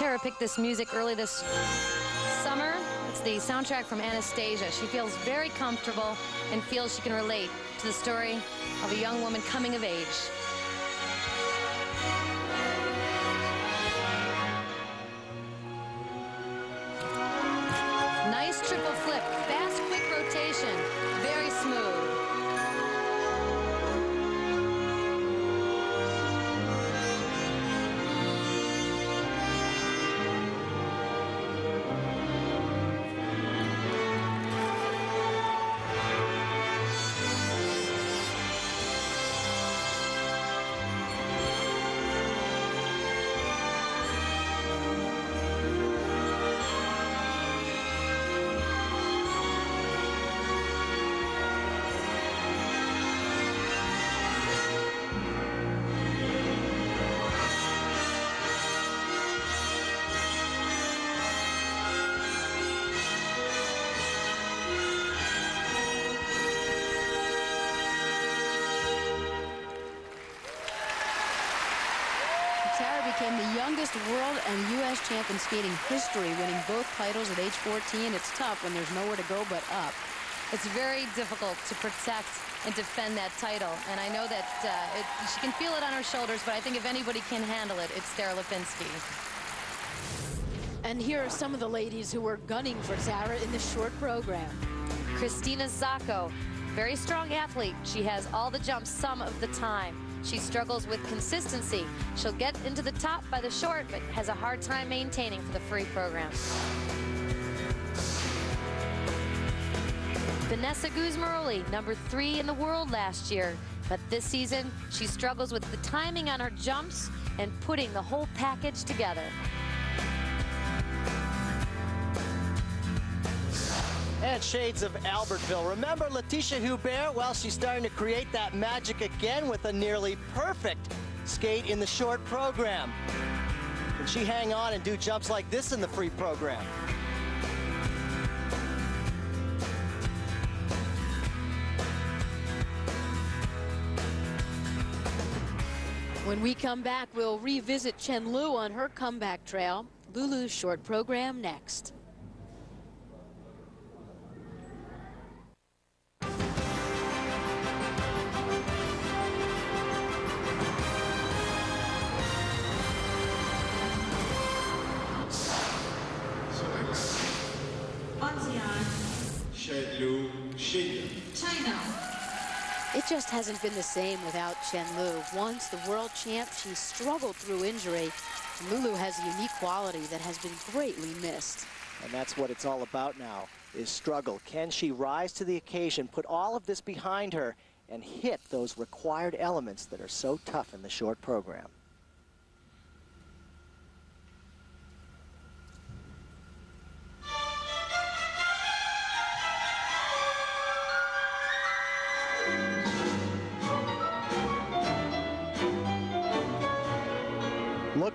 Tara picked this music early this the soundtrack from Anastasia. She feels very comfortable and feels she can relate to the story of a young woman coming of age. And U.S. champ in skating history, winning both titles at age 14. It's tough when there's nowhere to go but up. It's very difficult to protect and defend that title. And I know that uh, it, she can feel it on her shoulders, but I think if anybody can handle it, it's Tara Lipinski. And here are some of the ladies who were gunning for Tara in the short program. Christina Czako, very strong athlete. She has all the jumps some of the time. She struggles with consistency. She'll get into the top by the short, but has a hard time maintaining for the free program. Vanessa Gusmeroli, number three in the world last year. But this season, she struggles with the timing on her jumps and putting the whole package together. And shades of Albertville. Remember Laetitia Hubert? Well, she's starting to create that magic again with a nearly perfect skate in the short program. Can she hang on and do jumps like this in the free program? When we come back, we'll revisit Chen Lu on her comeback trail. Lulu's short program next. Hasn't been the same without Chen Lu. Once the world champ, she struggled through injury. Lulu has a unique quality that has been greatly missed. And that's what it's all about now, is struggle. Can she rise to the occasion, put all of this behind her, and hit those required elements that are so tough in the short program?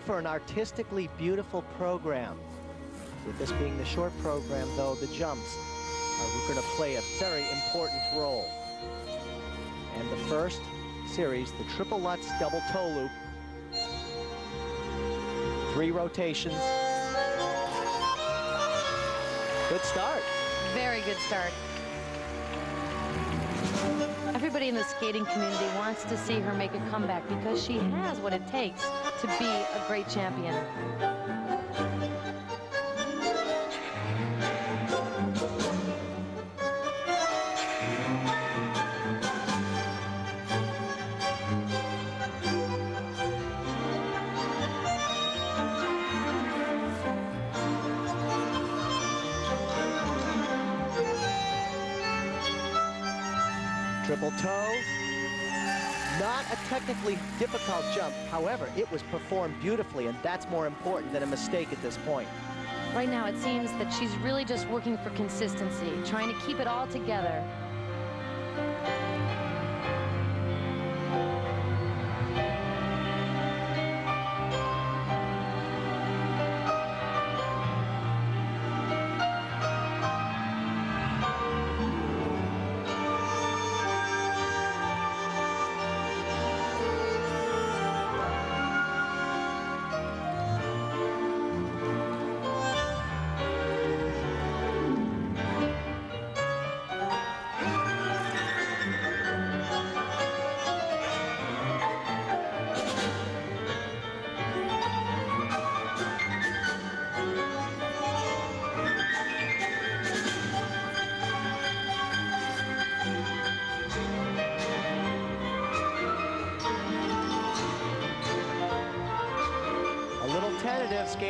For an artistically beautiful program. With this being the short program, though, the jumps uh, are going to play a very important role. And the first series, the triple Lutz double toe loop. Three rotations. Good start. Very good start. Everybody in the skating community wants to see her make a comeback because she has what it takes to be a great champion. Technically difficult jump. However, it was performed beautifully, and that's more important than a mistake at this point. Right now, it seems that she's really just working for consistency, trying to keep it all together.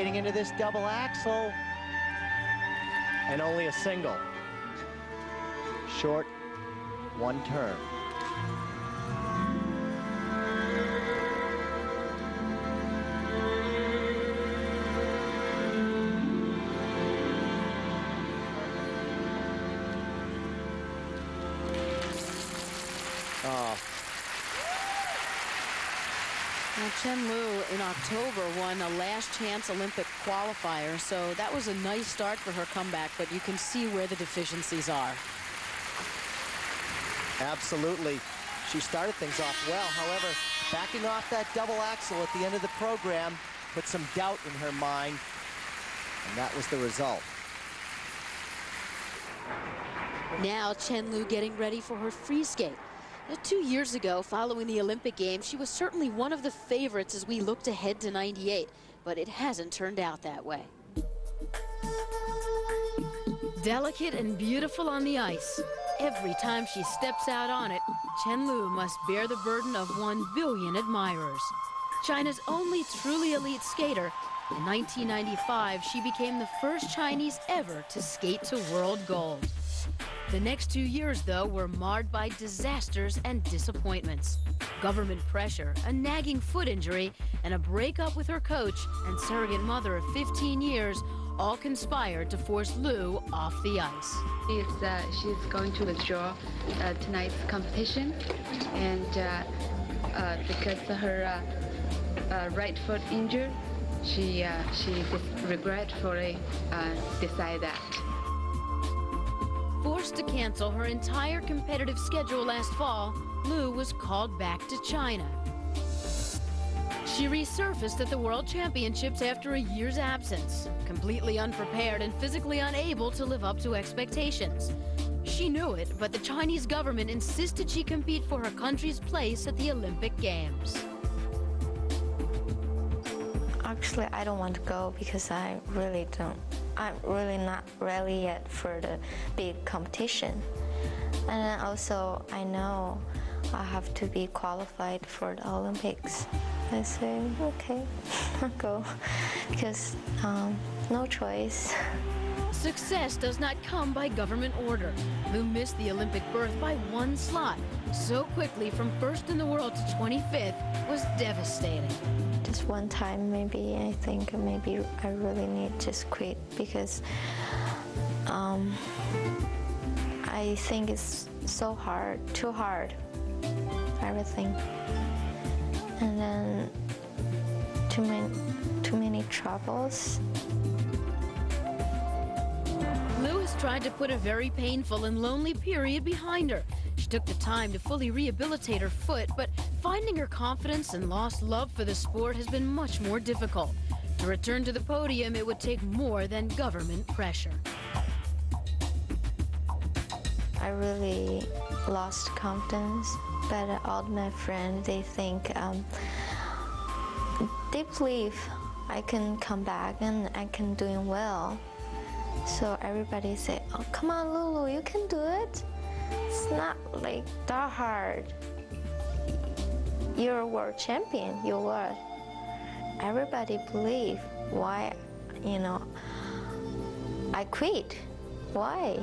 Skating into this double axel. And only a single. Short, one turn. Chance Olympic qualifier, so that was a nice start for her comeback, but you can see where the deficiencies are. Absolutely. She started things off well. However, backing off that double axel at the end of the program put some doubt in her mind, and that was the result. Now Chen Lu getting ready for her free skate. Now, two years ago, following the Olympic Games, she was certainly one of the favorites as we looked ahead to 98, but it hasn't turned out that way. Delicate and beautiful on the ice. Every time she steps out on it, Chen Lu must bear the burden of one billion admirers. China's only truly elite skater, in 1995, she became the first Chinese ever to skate to world gold. The next two years, though, were marred by disasters and disappointments. Government pressure, a nagging foot injury, and a breakup with her coach and surrogate mother of 15 years all conspired to force Lu off the ice. She's, uh, she's going to withdraw uh, tonight's competition, and uh, uh because of her uh, uh, right foot injured, she she regretfully decided that. Forced to cancel her entire competitive schedule last fall, Lu was called back to China. She resurfaced at the World Championships after a year's absence, completely unprepared and physically unable to live up to expectations. She knew it, but the Chinese government insisted she compete for her country's place at the Olympic Games. Actually, I don't want to go because I really don't I'm really not ready yet for the big competition. And also, I know I have to be qualified for the Olympics. I say, okay, <laughs> I'll go because um, no choice. <laughs> Success does not come by government order. Lu missed the Olympic berth by one slot. So quickly from first in the world to 25th was devastating just one time maybe I think maybe I really need to quit because um, I think it's so hard, too hard, everything. And then too many, too many troubles. Tried to put a very painful and lonely period behind her. She took the time to fully rehabilitate her foot, but finding her confidence and lost love for the sport has been much more difficult. To return to the podium, it would take more than government pressure. I really lost confidence, but all my friends, they think, um, they believe I can come back and I can doing well. So everybody say, oh, come on, Lulu, you can do it. It's not like that hard. You're a world champion, you were. Everybody believe why, you know, I quit. Why?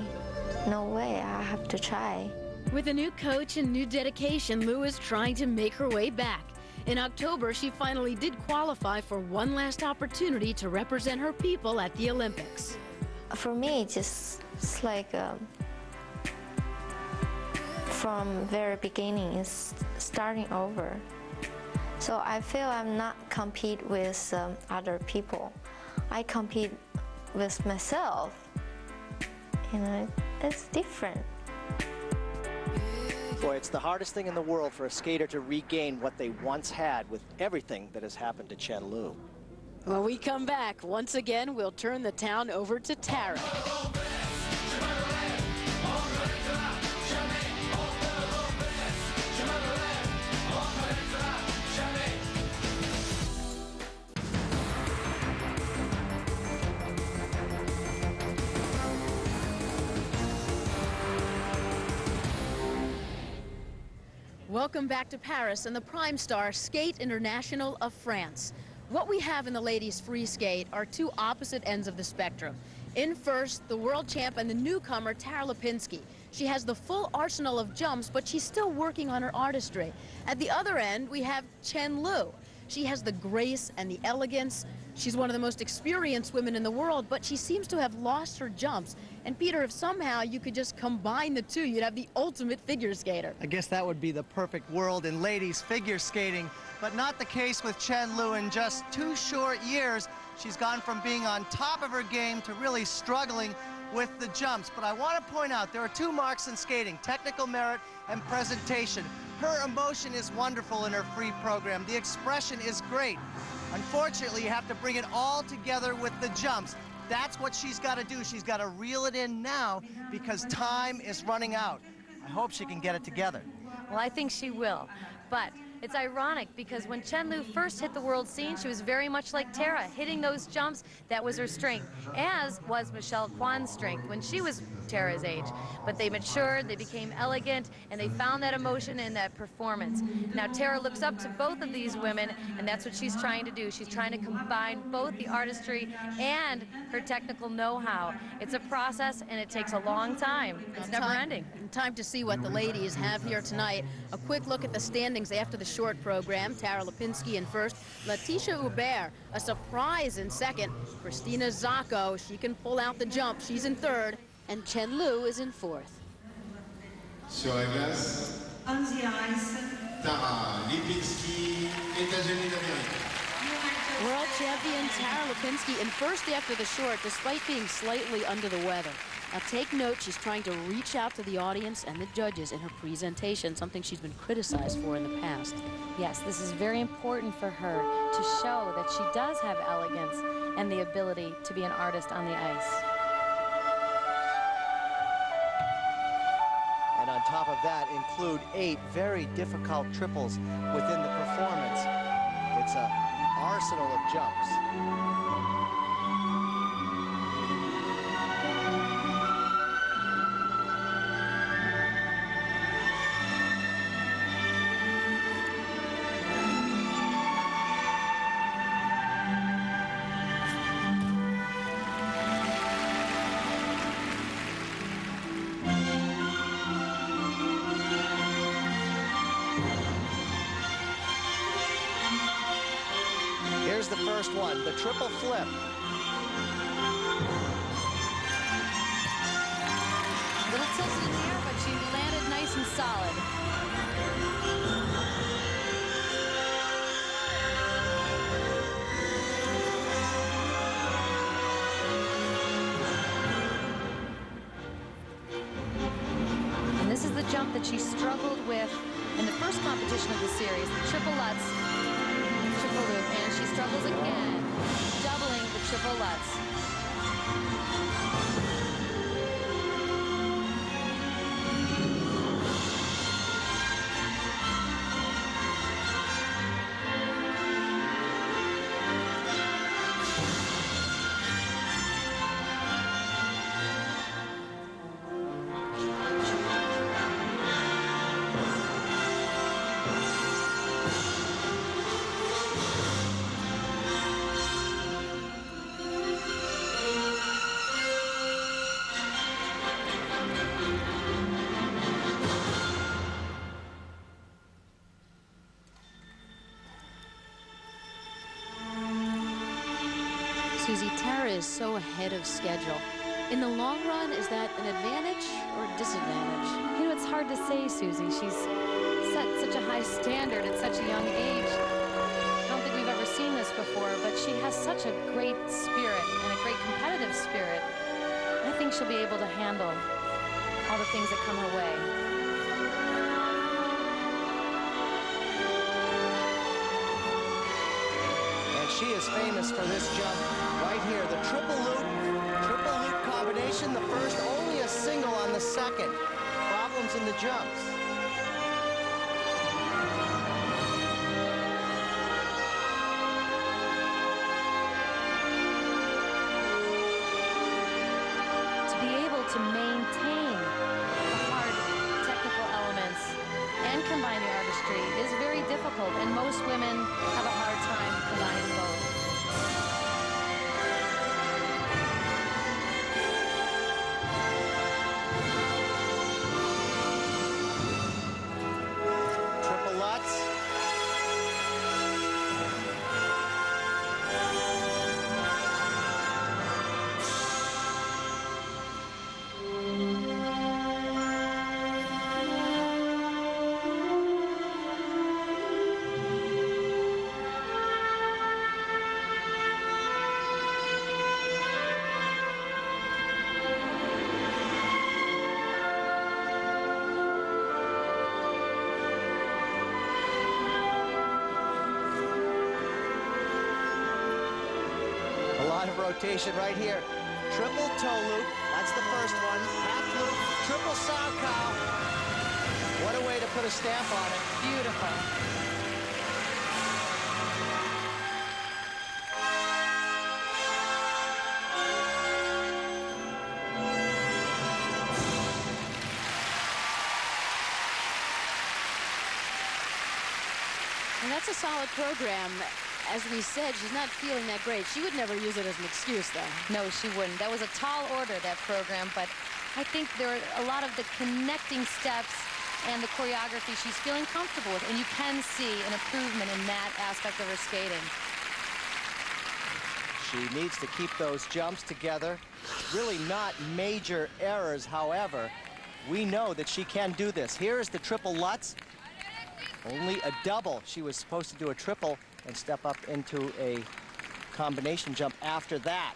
No way, I have to try. With a new coach and new dedication, Lu is trying to make her way back. In October, she finally did qualify for one last opportunity to represent her people at the Olympics. For me, just it's like um, from very beginning is starting over. So I feel I'm not compete with um, other people. I compete with myself. You know, it's different. Boy, it's the hardest thing in the world for a skater to regain what they once had with everything that has happened to Chen Lu. When we come back, once again, we'll turn the town over to Tara. Welcome back to Paris and the Prime Star Skate International of France. What we have in the ladies free skate are two opposite ends of the spectrum. In first, the world champ and the newcomer Tara Lipinski. She has the full arsenal of jumps, but she's still working on her artistry. At the other end, we have Chen Lu. She has the grace and the elegance. She's one of the most experienced women in the world, but she seems to have lost her jumps. And Peter, if somehow you could just combine the two, you'd have the ultimate figure skater. I guess that would be the perfect world in ladies figure skating, but not the case with Chen Lu. In just two short years, she's gone from being on top of her game to really struggling with the jumps. But I want to point out there are two marks in skating, technical merit and presentation. Her emotion is wonderful in her free program. The expression is great. Unfortunately, you have to bring it all together with the jumps. That's what she's got to do. She's got to reel it in now because time is running out. I hope she can get it together. Well, I think she will. But it's ironic because when Chen Lu first hit the world scene, she was very much like Tara, hitting those jumps. That was her strength, as was Michelle Kwan's strength when she was Tara's age. But they matured, they became elegant, and they found that emotion in that performance. Now Tara looks up to both of these women, and that's what she's trying to do. She's trying to combine both the artistry and her technical know-how. It's a process, and it takes a long time. It's never time, ending. Time to see what the ladies have here tonight. A quick look at the standings after the short program. Tara Lipinski in first. Laetitia Hubert, a surprise in second. Christina Czako, she can pull out the jump. She's in third. And Chen Lu is in fourth. Sur la glace, On the ice, Tara Lipinski, États-Unis d'Amérique. World champion Tara Lipinski in first after the short, despite being slightly under the weather. Now take note, she's trying to reach out to the audience and the judges in her presentation, something she's been criticized for in the past. Yes, this is very important for her to show that she does have elegance and the ability to be an artist on the ice. And on top of that, include eight very difficult triples within the performance. It's a arsenal of jumps. Triple flip. Doubling is so ahead of schedule. In the long run, is that an advantage or a disadvantage? You know, it's hard to say, Susie. She's set such a high standard at such a young age. I don't think we've ever seen this before, but she has such a great spirit and a great competitive spirit. I think she'll be able to handle all the things that come her way. She is famous for this jump right here. The triple loop, triple loop combination, the first, only a single on the second. Problems in the jumps. To be able to maintain the hard technical elements and combine the artistry is very difficult, and most women have a hard rotation right here. Triple toe loop, that's the first one. Half loop, triple Salchow. What a way to put a stamp on it. Beautiful. And that's a solid program. As we said, she's not feeling that great. She would never use it as an excuse, though. No, she wouldn't. That was a tall order, that program, but I think there are a lot of the connecting steps and the choreography she's feeling comfortable with, and you can see an improvement in that aspect of her skating. She needs to keep those jumps together. Really not major errors, however. We know that she can do this. Here is the triple Lutz. Only a double. She was supposed to do a triple and step up into a combination jump after that.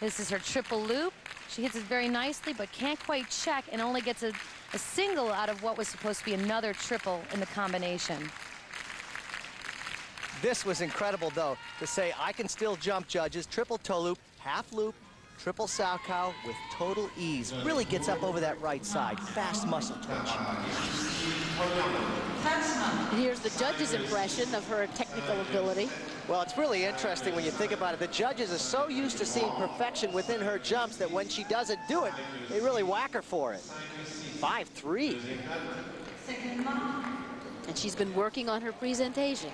This is her triple loop. She hits it very nicely, but can't quite check and only gets a, a single out of what was supposed to be another triple in the combination. This was incredible, though, to say I can still jump judges, triple toe loop, half loop, triple Salchow with total ease. Really gets up over that right side. Fast muscle twitch. And here's the judge's impression of her technical ability. Well, it's really interesting when you think about it. The judges are so used to seeing perfection within her jumps that when she doesn't do it, they really whack her for it. 5-3. And she's been working on her presentation.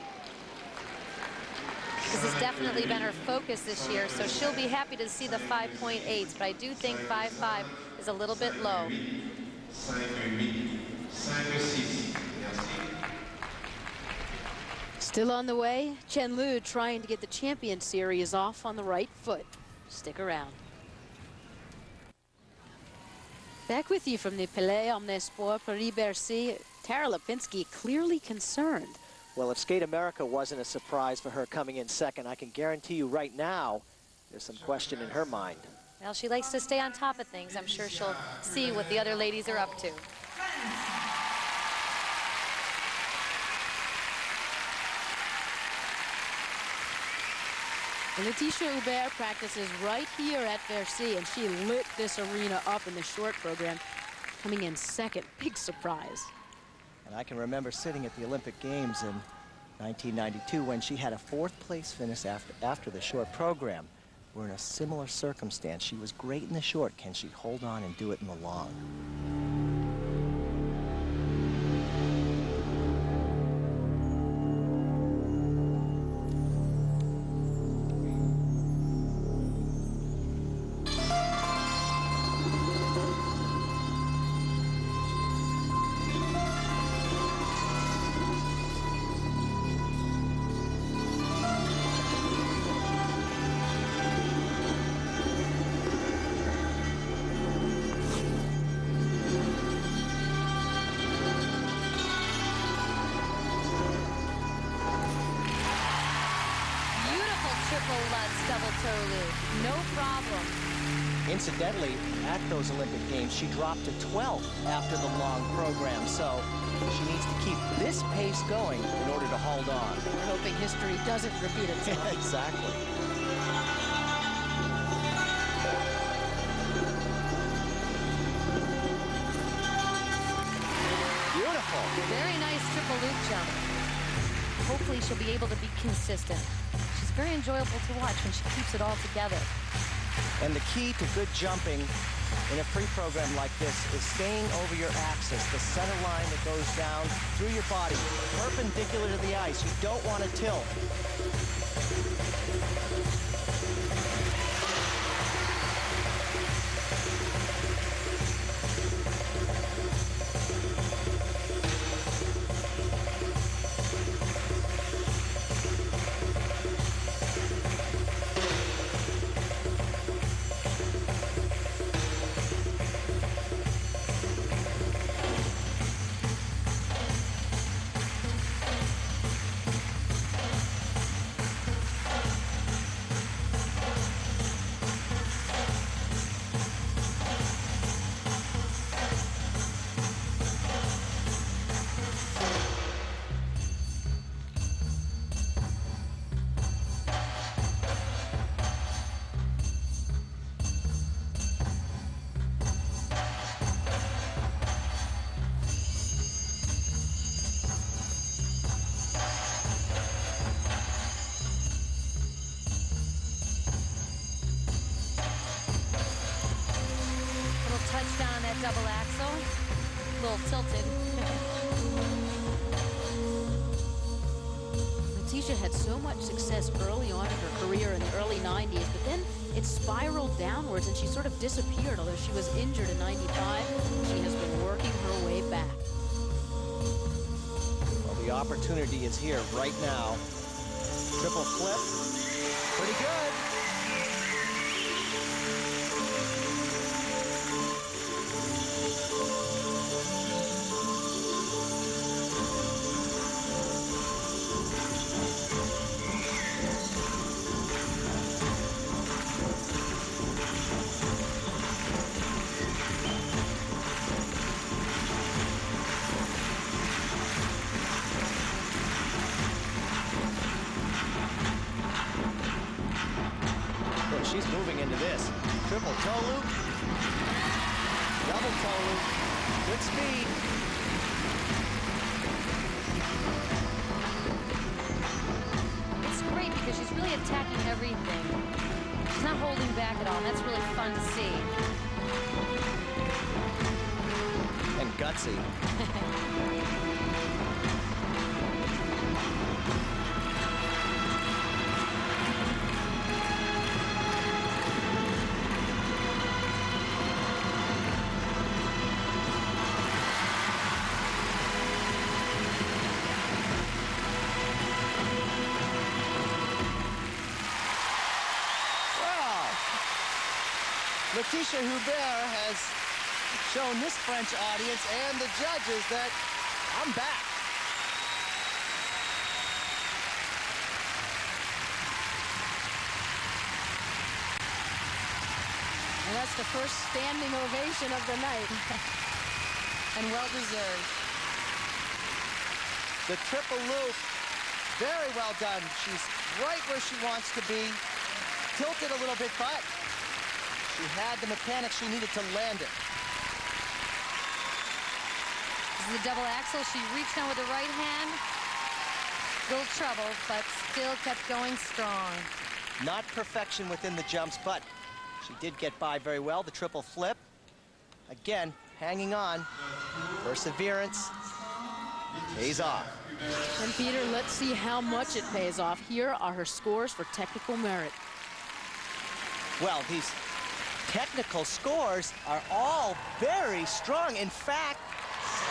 This has definitely been her focus this year, so she'll be happy to see the 5.8s, but I do think 5.5 is a little bit low. Still on the way, Chen Lu trying to get the champion series off on the right foot. Stick around. Back with you from the Palais Omnisport Paris-Bercy, Tara Lipinski clearly concerned. Well, if Skate America wasn't a surprise for her coming in second, I can guarantee you right now there's some question in her mind. Well, she likes to stay on top of things. I'm sure she'll see what the other ladies are up to. Laetitia Hubert practices right here at Bercy, and she lit this arena up in the short program, coming in second. <laughs> Big surprise. And I can remember sitting at the Olympic Games in 1992 when she had a fourth place finish after, after the short program. We're in a similar circumstance. She was great in the short. Can she hold on and do it in the long? Lutz double toe loop. No problem. Incidentally, at those Olympic Games, she dropped to 12th after the long program, so she needs to keep this pace going in order to hold on. We're hoping history doesn't repeat <laughs> itself. exactly. Beautiful. Very nice triple loop jump. Hopefully she'll be able to be consistent. Very enjoyable to watch when she keeps it all together. And the key to good jumping in a free program like this is staying over your axis, the center line that goes down through your body, perpendicular to the ice. You don't want to tilt. Really attacking everything. She's not holding back at all, and that's really fun to see. And gutsy. <laughs> Hubert has shown this French audience and the judges that I'm back. And that's the first standing ovation of the night. <laughs> and well deserved. The triple loop, very well done. She's right where she wants to be. Tilted a little bit, but she had the mechanics she needed to land it. This is a double axel. She reached down with the right hand. Little trouble, but still kept going strong. Not perfection within the jumps, but she did get by very well. The triple flip. Again, hanging on. Perseverance pays off. And Peter, let's see how much it pays off. Here are her scores for technical merit. Well, these technical scores are all very strong. In fact,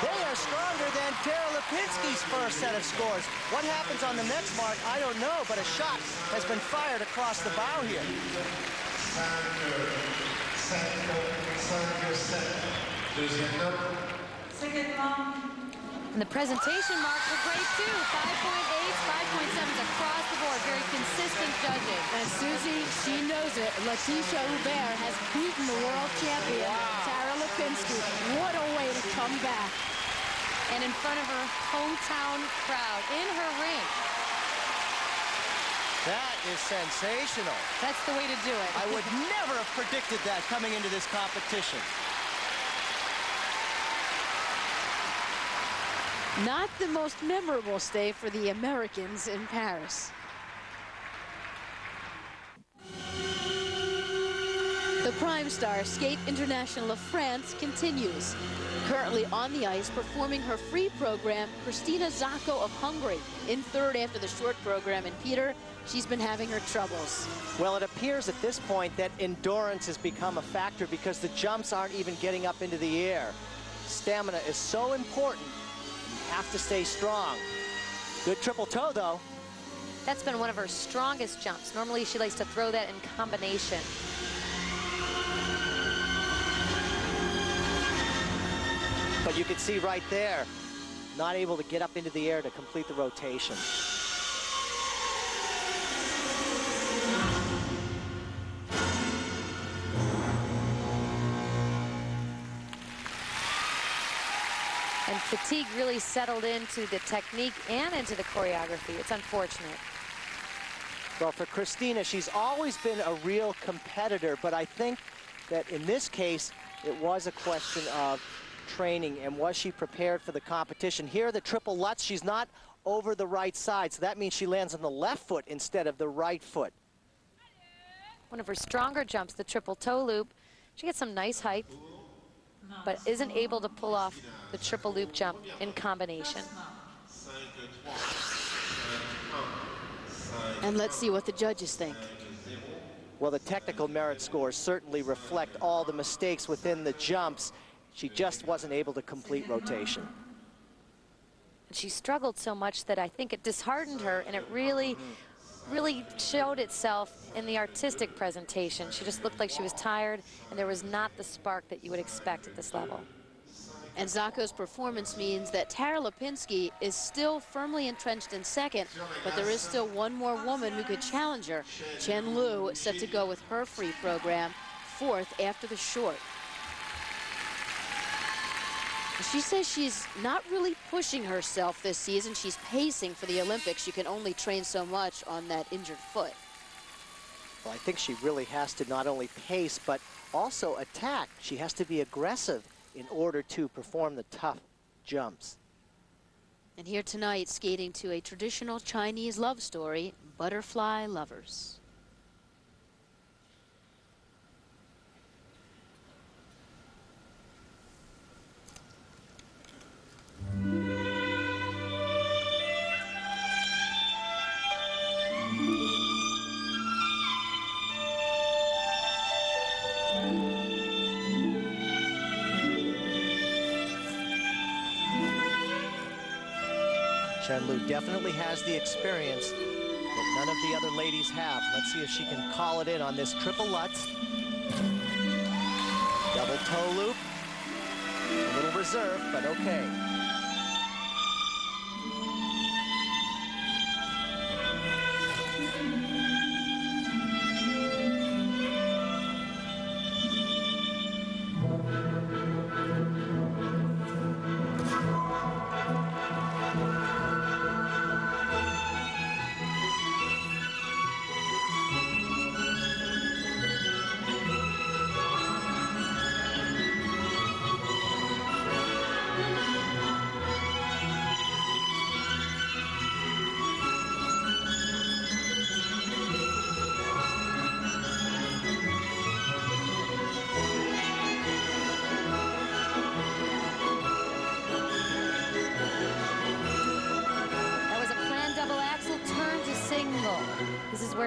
they are stronger than Tara Lipinski's first set of scores. What happens on the next mark, I don't know, but a shot has been fired across the bow here. And the presentation marks were great too. 5.8, 5.7s across the board. Very consistent judging. And Susie, she knows it. Laetitia Hubert has beaten the world champion, Tara Lipinski. What a way to come back. And in front of her hometown crowd, in her ring. That is sensational. That's the way to do it. I would never have predicted that coming into this competition. Not the most memorable stay for the Americans in Paris. The Prime Star Skate International of France continues. Currently on the ice performing her free program, Christina Czako of Hungary, in third after the short program. And Peter, she's been having her troubles. Well, it appears at this point that endurance has become a factor because the jumps aren't even getting up into the air. Stamina is so important. Have to stay strong. Good triple toe, though. That's been one of her strongest jumps. Normally, she likes to throw that in combination. But you can see right there, not able to get up into the air to complete the rotation. Really settled into the technique and into the choreography. It's unfortunate. Well, for Christina, she's always been a real competitor, but I think that in this case, it was a question of training and was she prepared for the competition. Here, are the triple Lutz, she's not over the right side, so that means she lands on the left foot instead of the right foot. One of her stronger jumps, the triple toe loop. She gets some nice height. But isn't able to pull off the triple loop jump in combination. And let's see what the judges think. Well, the technical merit scores certainly reflect all the mistakes within the jumps. She just wasn't able to complete rotation. She struggled so much that I think it disheartened her, and it really, mm-hmm. Really showed itself in the artistic presentation. She just looked like she was tired, and there was not the spark that you would expect at this level. And Czako's performance means that Tara Lipinski is still firmly entrenched in second, but there is still one more woman who could challenge her. Chen Lu set to go with her free program, fourth after the short. She says she's not really pushing herself this season. She's pacing for the Olympics. She can only train so much on that injured foot. Well, I think she really has to not only pace, but also attack. She has to be aggressive in order to perform the tough jumps. And here tonight, skating to a traditional Chinese love story, Butterfly Lovers. Chen Lu definitely has the experience that none of the other ladies have. Let's see if she can call it in on this triple Lutz. Double toe loop. A little reserve, but okay.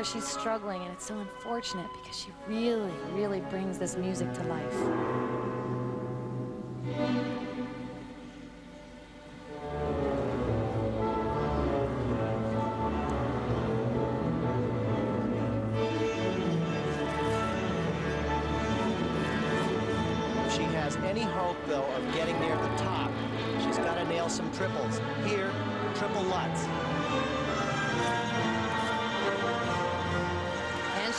Where she's struggling, and it's so unfortunate because she really, really brings this music to life.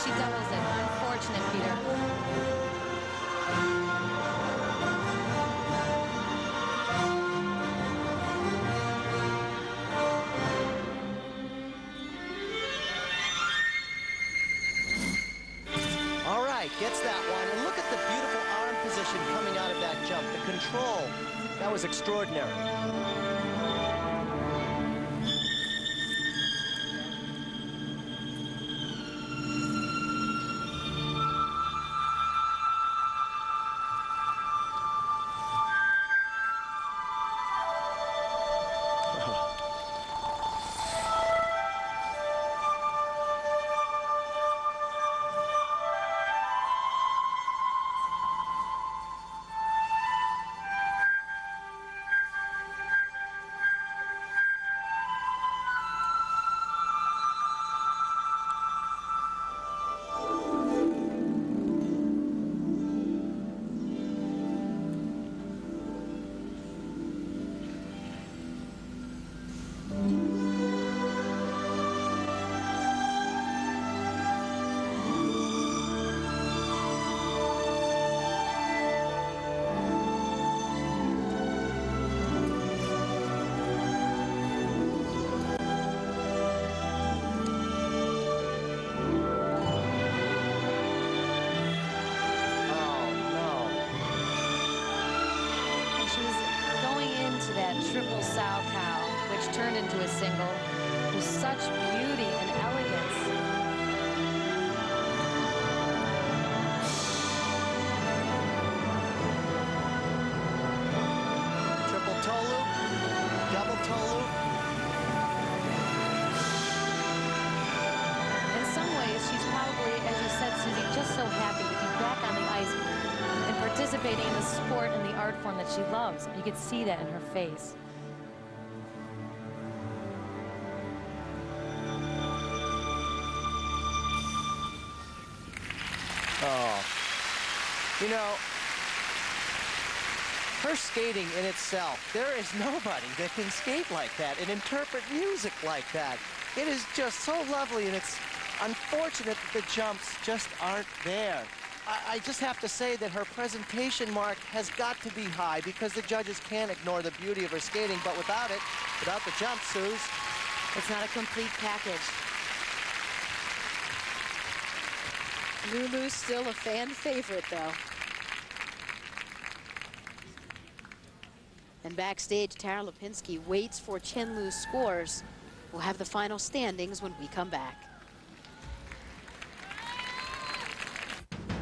She doubles it. Unfortunate, Peter. All right, gets that one. And look at the beautiful arm position coming out of that jump. The control, that was extraordinary. sow cow, which turned into a single, with such beauty and elegance. Triple toe loop, double toe loop. In some ways, she's probably, as you said, Susie, just so happy to be back on the ice participating in the sport and the art form that she loves. You could see that in her face. Her skating in itself, there is nobody that can skate like that and interpret music like that. It is just so lovely, and it's unfortunate that the jumps just aren't there. I, I just have to say that her presentation mark has got to be high because the judges can't ignore the beauty of her skating, but without it, without the jump, Suze, It's not a complete package. Lulu's still a fan favorite, though. And backstage, Tara Lipinski waits for Chen Lu's scores. We'll have the final standings when we come back.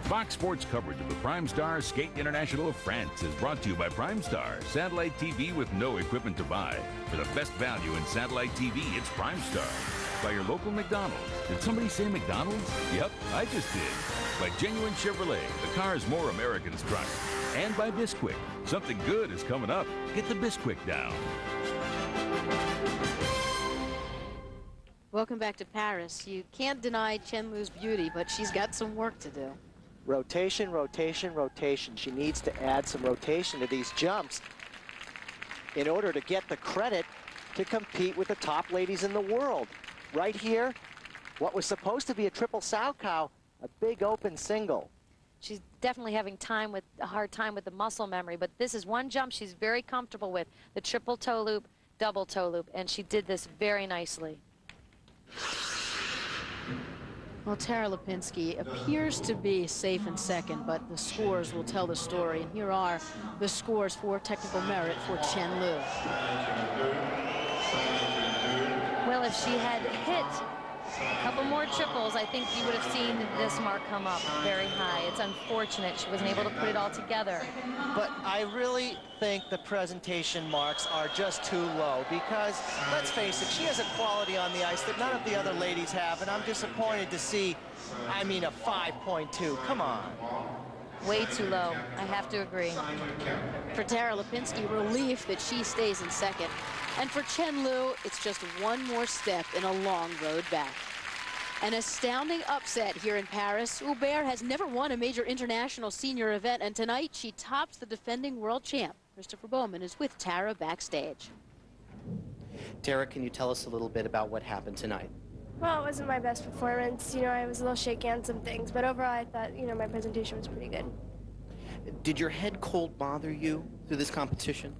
Fox Sports coverage of the Prime Star Skate International of France is brought to you by Prime Star, satellite TV with no equipment to buy. For the best value in satellite TV, it's Prime Star. By your local McDonald's. Did somebody say McDonald's? Yep, I just did. By Genuine Chevrolet, the cars more Americans trust. And by Bisquick. Something good is coming up. Get the Bisquick down. Welcome back to Paris. You can't deny Chen Lu's beauty, but she's got some work to do. rotation, rotation, rotation. She needs to add some rotation to these jumps in order to get the credit to compete with the top ladies in the world. Right here, what was supposed to be a triple Salchow, a big open single. She's definitely having time with a hard time with the muscle memory, but this is one jump she's very comfortable with, the triple toe loop, double toe loop, and she did this very nicely. Well, Tara Lipinski appears to be safe in second, but the scores will tell the story. And here are the scores for technical merit for Chen Lu. Well, if she had hit a couple more triples, I think you would have seen this mark come up very high. It's unfortunate she wasn't able to put it all together. But I really think the presentation marks are just too low because, let's face it, she has a quality on the ice that none of the other ladies have, and I'm disappointed to see, I mean, a 5.2. Come on. Way too low. I have to agree. For Tara Lipinski, relief that she stays in second. And for Chen Lu, it's just one more step in a long road back. An astounding upset here in Paris. Hubert has never won a major international senior event, and tonight she tops the defending world champ. Christopher Bowman is with Tara backstage. Tara, can you tell us a little bit about what happened tonight? Well, it wasn't my best performance. You know, I was a little shaky on some things, but overall, I thought, you know, my presentation was pretty good. Did your head cold bother you through this competition?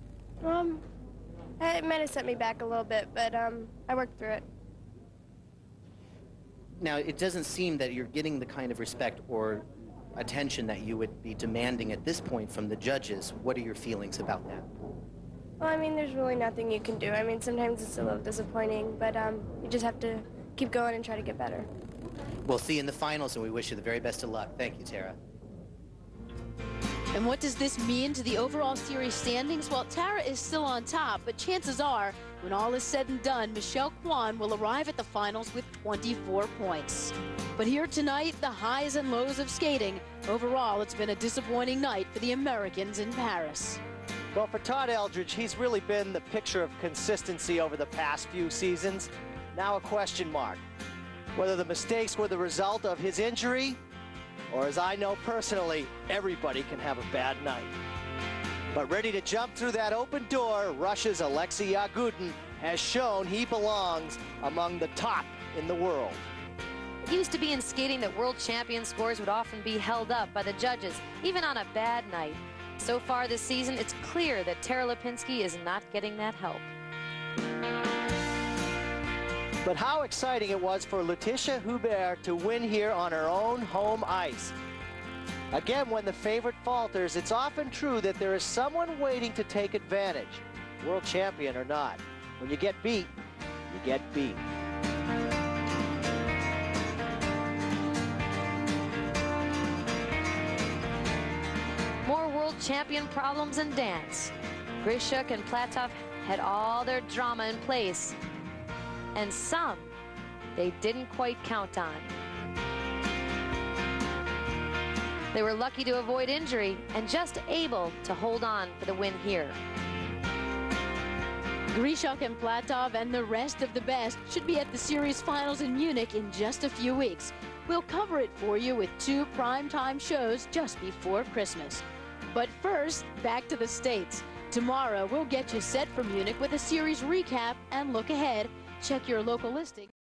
Um, it might have set me back a little bit, but um, I worked through it. Now, it doesn't seem that you're getting the kind of respect or attention that you would be demanding at this point from the judges. What are your feelings about that? Well, I mean, there's really nothing you can do. I mean, sometimes it's a little disappointing, but um, you just have to keep going and try to get better. We'll see you in the finals, and we wish you the very best of luck. Thank you, Tara. And what does this mean to the overall series standings? Well, Tara is still on top, but chances are, when all is said and done, Michelle Kwan will arrive at the finals with 24 points. But here tonight, the highs and lows of skating. Overall, it's been a disappointing night for the Americans in Paris. Well, for Todd Eldredge, he's really been the picture of consistency over the past few seasons. Now a question mark. Whether the mistakes were the result of his injury, or as I know personally, everybody can have a bad night. But ready to jump through that open door, Russia's Alexei Yagudin has shown he belongs among the top in the world. It used to be in skating that world champion scores would often be held up by the judges, even on a bad night. So far this season, it's clear that Tara Lipinski is not getting that help. But how exciting it was for Laetitia Hubert to win here on her own home ice. Again, when the favorite falters, it's often true that there is someone waiting to take advantage, world champion or not. When you get beat, you get beat. More world champion problems in dance. Grishuk and Platov had all their drama in place. And some they didn't quite count on. They were lucky to avoid injury and just able to hold on for the win here. Grishuk and Platov and the rest of the best should be at the series finals in Munich in just a few weeks. We'll cover it for you with two primetime shows just before Christmas. But first, back to the States. Tomorrow, we'll get you set for Munich with a series recap and look ahead. Check your local listing.